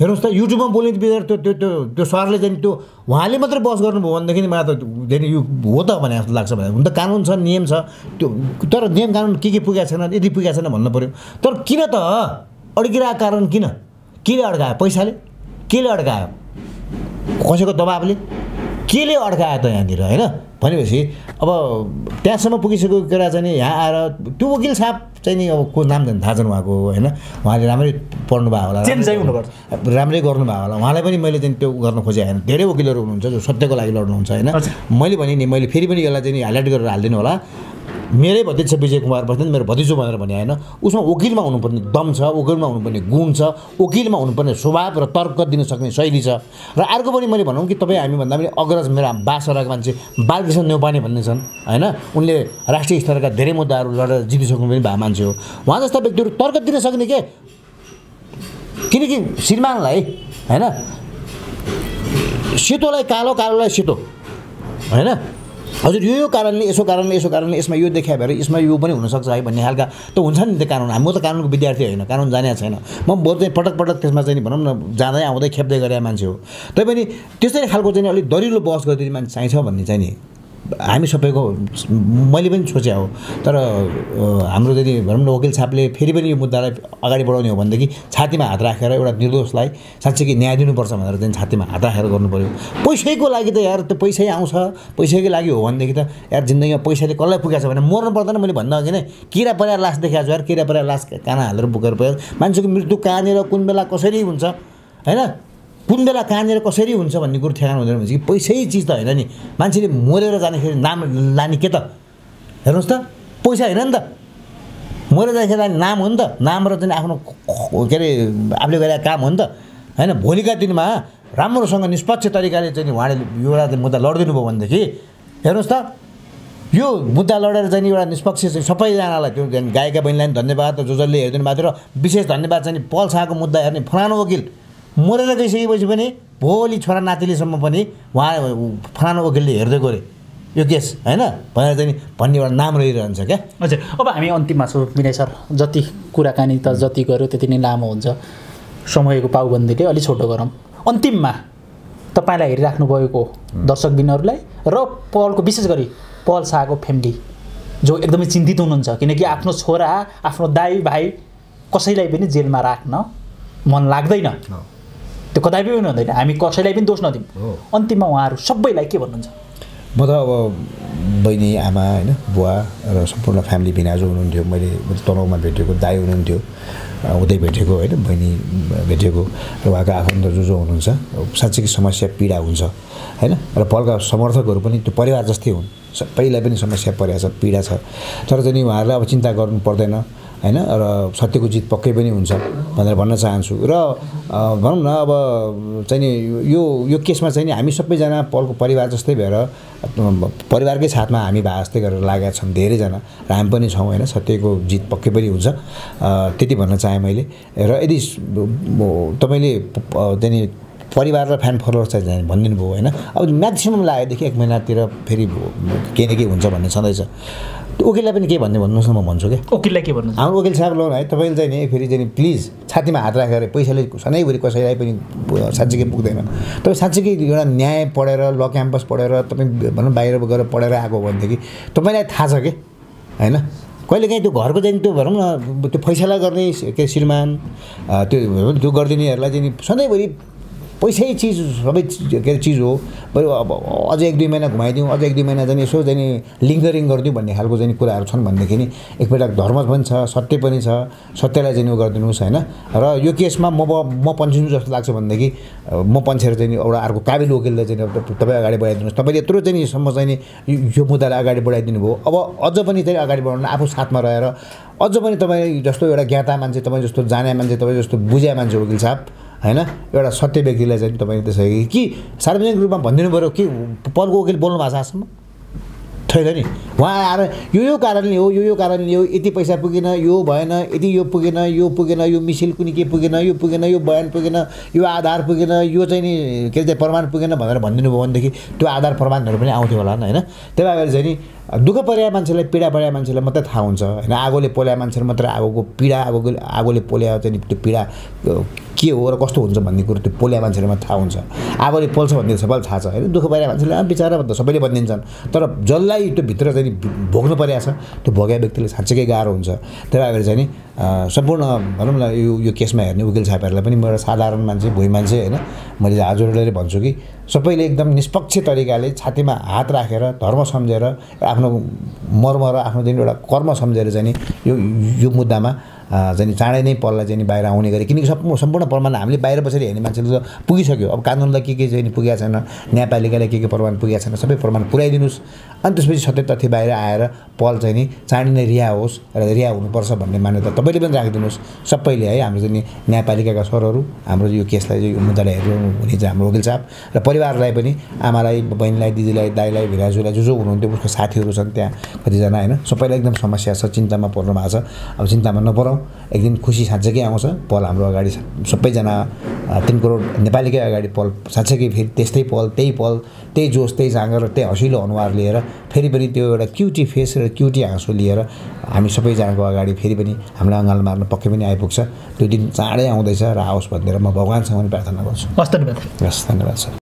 B: हेर्नुहोस् त युट्युबमा बोल्ने बिचरा त्यो त्यो त्यो त्यो सरले चाहिँ त्यो उहाँले मात्रै बस गर्नुभयो भनेदेखि मलाई त चाहिँ यो हो त भने जस्तो लाग्छ भने। हुन त कानुन छ नियम छ। त्यो तर नियम कानुन के के पुगेको छैन यदि पुगेको छैन भन्नु पऱ्यो तर किन त अड्किरहेको कारण किन? केले अड्कायो पैसाले? केले अड्कायो? कसैको दबाबले? केले अड्कायो त यहाँनिर होइन? भनेपछि अब त्यहाँसम्म पुगिसकेको कुरा चाहिँ नि यहाँ आएर त्यो वकिल साहब चाहिँ नि अब को नाम चाहिँ थाहा छैन उहाँको होइन? उहाँले राम्रै पढ्नु होला। राम्रै गर्नुभयो होला। उहाँलाई पनि मैले चाहिँ त्यो गर्न खोजेको होइन धेरै वकिलहरू हुनुहुन्छ जो सत्यको लागि लड्नुहुन्छ होइन। मैले भने नि मैले फेरि पनि यसलाई चाहिँ हाइलाइट गरेर हालिदिनु होला। मेरै भतिज छ विजय कुमार बस्नेत मेरो भतिजो भनेर भने होइन उसमा वकिलमा हुनुपर्ने दम छ वकिलमा हुनुपर्ने गुण छ वकिलमा हुनुपर्ने स्वभाव र तर्क दिन सक्ने शैली छ। र अर्को पनि मैले भनौँ कि तपाईँ हामीभन्दा पनि अग्रज मेरा बासराका मान्छे बालकृष्ण नेौपाने भन्ने छन् होइन? उनले राष्ट्रिय स्तरका धेरै मुद्दाहरू लडेर जितिसक्नु पनि भएको मान्छे हो। उहाँ जस्ता व्यक्तिहरू तर्क दिन सक्ने के? किनकि श्रीमानलाई होइन? सेतोलाई कालो कालोलाई सेतो होइन? हजुर यो यो कारणले यसो कारणले यसो कारणले यसमा यो देखा भएर यसमा यो पनि हुनसक्छ है भन्ने खालका त हुन्छ नि त्यो कानुन। म त कानुनको विद्यार्थी होइन कानुन जानेको छैन। म बहुत चाहिँ पटक पटक त्यसमा चाहिँ भनौँ न जाँदै आउँदै खेप्दै गरेर मान्छे हो। तैपनि त्यसै खालको चाहिँ अलिक दरिलो बहस गरिदिने मान्छे चाहिन्छ भन्ने चाहिँ नि। हामी सबैको मैले पनि सोचे हो तर हाम्रो यदि भनौँ न वकिल साहबले फेरि पनि यो मुद्दालाई अगाडि बढाउने हो भनेदेखि छातीमा हात राखेर एउटा निर्दोषलाई साँच्चै कि न्याय दिनुपर्छ भनेर चाहिँ छातीमा हात राखेर गर्नु पऱ्यो पैसैको लागि त यार त्यो पैसै आउँछ पैसैकै लागि हो भनेदेखि त यार जिन्दगीमा पैसाले कसलाई पुगेको छ भने मर्नु पर्दैन मैले भन्दा अघि नै। किरा परेर लास देखाएको छु यार किरा परेर लास काना हालेर बोकेर पऱ्यो। मान्छेको मृत्यु कहाँनिर कुन बेला कसरी हुन्छ होइन? कुन बेला कहाँनिर कसरी हुन्छ भन्ने कुरो ठेगान हुँदैन भनेपछि पैसै चिज त होइन नि। मान्छेले मरेर जानेखेरि नाम लाने के त? हेर्नुहोस् त पैसा होइन नि त। मरेर जानेखेरि लाने नाम हो नि त। नाम र चाहिँ आफ्नो के अरे आफूले गरेको काम हो नि त। होइन भोलिका दिनमा राम्रोसँग निष्पक्ष तरिकाले चाहिँ उहाँले एउटा मुद्दा लडिदिनु भयो भनेदेखि हेर्नुहोस् त यो मुद्दा लडेर चाहिँ एउटा निष्पक्ष चाहिँ सबैजनालाई त्यो गायिका बहिनीलाई धन्यवाद जो जसले हेरिदिनु भएको थियो र विशेष धन्यवाद चाहिँ पल शाहको मुद्दा हेर्ने फलानु वकिल मरेर गइसकेपछि पनि भोलि छोरा नातिलीसम्म पनि उहाँ फलानु वकिलले हेर्दै गरे। यो केस होइन? भनेर चाहिँ भन्ने एउटा नाम रहिरहन्छ क्या।
A: हजुर। अब हामी अन्तिममा छौँ। विनय सर जति कुराकानी त जति गऱ्यो त्यति नै लामो हुन्छ। समयको पाउबन्दीले अलिक छोटो गरौँ। अन्तिममा तपाईँलाई हेरिराख्नु भएको दर्शकबिनहरूलाई र पलको विशेष गरी पल शाहको फ्यामिली जो एकदमै चिन्तित हुनुहुन्छ किनकि आफ्नो छोरा आफ्नो दाई भाइ कसैलाई पनि जेलमा राख्न मन लाग्दैन। त्यो कदापि पनि हुँदैन। हामी कसैलाई पनि दोष नदिउँ। अन्तिममा उहाँहरू सबैलाई के भन्नुहुन्छ?
B: म त अब बहिनी आमा होइन बुवा र सम्पूर्ण फ्यामिली भिनाजु हुनुहुन्थ्यो। मैले तनहुमा भेटेको दाई हुनुहुन्थ्यो उतै भेटेको होइन बहिनी भेटेको र उहाँको आफन्त जो जो हुनुहुन्छ साँच्चै समस्या पीडा हुन्छ होइन र पलका समर्थकहरू पनि त्यो परिवार जस्तै हुन्। सबैलाई पनि समस्या परेको छ पीडा छ। तर चाहिँ उहाँहरूलाई अब चिन्ता गर्नु पर्दैन। होइन? र सत्यको जित पक्कै पनि हुन्छ भनेर भन्न चाहन्छु। र भनौँ न अब चाहिँ नि यो यो केसमा चाहिँ नि हामी सबैजना पलको परिवार जस्तै भएर परिवारकै साथमा हामी भए जस्तै गरेर लागेका छौँ धेरैजना र हामी पनि छौँ होइन? सत्यको जित पक्कै पनि हुन्छ। त्यति भन्न चाहेँ मैले। र यदि तपाईँले नि परिवार र फ्यान फलोवर चाहिँ भनिदिनु भयो होइन? अब म्याक्सिमम् लागेदेखि एक महिनातिर फेरि केही न केही हुन्छ भन्ने छँदैछ। वकिललाई पनि केही भन्ने भन्नुहोस् न म भन्छु क्या
A: वकिललाई के भन्नुहुन्छ?
B: हाम्रो वकिल साहब लोन है तपाईँले चाहिँ नि फेरि चाहिँ प्लिज छातीमा हात राखेर पैसाले सधैँभरि कसैलाई पनि साँच्चीकै पुग्दैन। तपाईँ साँच्चीकै एउटा न्याय पढेर ल क्याम्पस पढेर तपाईँ भनौँ बाहिर गएर पढेर आएको हो भनेदेखि तपाईँलाई थाहा छ कि? होइन? कहिलेकाहीँ त्यो घरको चाहिँ त्यो भनौँ न त्यो फैसला गर्ने के श्रीमान त्यो त्यो गरिदिनेहरूलाई चाहिँ सधैँभरि पैसै चिज सबै के अरे चिज हो। बरु अब अझै एक दुई महिना घुमाइदिउँ अझै एक दुई महिना चाहिँ यसो चाहिँ नि लिङ्गरिङ गरिदिउँ भन्ने खालको चाहिँ नि कुराहरू छन् भनेदेखि एकपल्ट धर्म पनि छ सत्य पनि छ सत्यलाई चाहिँ गरिदिनुहोस् होइन? र यो केसमा म म पन्सिन्छु जस्तो लाग्छ भनेदेखि म पन्छेर चाहिँ एउटा अर्को काबिल वकिललाई चाहिँ तपाईँ अगाडि बढाइदिनुहोस्। तपाईँले यत्रो चाहिँ नि सम्म चाहिँ यो मुद्दालाई अगाडि बढाइदिनु भयो। अब अझ पनि चाहिँ अगाडि बढाउनु आफू साथमा रहेर अझ पनि तपाईँ जस्तो एउटा ज्ञाता मान्छे तपाईँ जस्तो जाने मान्छे तपाईँ जस्तो बुझ्या मान्छे वकिल साहब होइन? एउटा सत्य व्यक्तिलाई चाहिँ तपाईँले त्यसरी कि सार्वजनिक रूपमा भनिदिनु पऱ्यो कि पलको वकिल बोल्नु भएको छ आजसम्म? छैन नि। उहाँ आएर यो यो कारणले हो यो यो कारणले हो यति पैसा पुगेन यो भएन यति यो पुगेन यो पुगेन यो मिसिल कुनै के पुगेन यो पुगेन यो बयान पुगेन यो आधार पुगेन यो चाहिँ नि के अरे प्रमाण पुगेन भनेर भनिदिनु भयो भनेदेखि त्यो आधार प्रमाणहरू पनि आउँथ्यो होला नि होइन? त्यही भएर चाहिँ नि दुःख परेका मान्छेलाई पीडा परेका मान्छेलाई मात्रै थाहा हुन्छ। होइन आगोले पोल्या मान्छेले मात्रै आगोको पीडा आगोको आगोले पोल्या चाहिँ त्यो पीडा के हो र कस्तो हुन्छ भन्ने कुरो त्यो पोल्या मान्छेलाई थाहा हुन्छ। आगोले पोल्छ भन्ने सबैलाई थाहा छ। होइन दुःख परेका मान्छेले बिचरा भन्दा सबैले भनिदिन्छन्। तर जसलाई त्यो भित्र चाहिँ भोग्नु परेको छ त्यो भोगेका व्यक्तिले साँच्चैकै गाह्रो हुन्छ। त्यही भएर चाहिँ नि सम्पूर्ण भनौँ न यो यो केसमा हेर्ने वकिल साहबहरूलाई पनि म एउटा साधारण मान्छे भुइँ मान्छे होइन। मैले हजुरहरूले भन्छु कि सबैले एकदम निष्पक्ष तरिकाले छातीमा हात राखेर धर्म सम्झेर आफ्नो मर्म र आफ्नो चाहिँ एउटा कर्म सम्झेर चाहिँ नि यो यो मुद्दामा चाहिँ चाँडै नै पल्ला चाहिँ बाहिर आउने गरे किनकि सब सम्पूर्ण प्रमाण हामीले बाहिर बसेर हेर्ने मान्छेले त पुगिसक्यो। अब कानुनलाई के के चाहिँ पुगेको छैन न्यायपालिकालाई के के प्रमाण पुगेको छैन सबै प्रमाण पुऱ्याइदिनुहोस्। अनि त्यसपछि सत्य तथ्य बाहिर आएर पल चाहिँ नि चाँडै नै रिहा होस् र रिहा हुनुपर्छ भन्ने मान्यता तपाईँले पनि राखिदिनुहोस्। सबैले है हाम्रो चाहिँ न्यायपालिकाका सरहरू हाम्रो यो केसलाई यो मुद्दालाई हेर्नु हुने चाहिँ हाम्रो वकिल साहब र परिवारलाई पनि आमालाई बहिनीलाई दिदीलाई दाइलाई भिराजुलाई जो जो हुनुहुन्थ्यो उसको साथीहरू छन् त्यहाँ कतिजना होइन? सबैलाई एकदम समस्या छ चिन्तामा पर्नु भएको छ। अब चिन्तामा नपरौँ। एक दिन खुसी साँच्चैकै आउँछ? पल हाम्रो अगाडि सबैजना तिन करोड नेपालीकै अगाडि पल साँच्चैकै फेरि त्यस्तै पल त्यही पल त्यही जोस त्यही जाँगर र त्यही हँसिलो अनुहार लिएर फेरि पनि त्यो एउटा क्युटी फेस र क्युटी आँसु लिएर हामी सबैजनाको अगाडि फेरि पनि हामीलाई अँगालो मार्न पक्कै पनि आइपुग्छ। त्यो दिन चाँडै आउँदैछ र आओस् भनेर म भगवान्सँग पनि प्रार्थना गर्छु।
A: हस् धन्यवाद।
B: हस् धन्यवाद सर।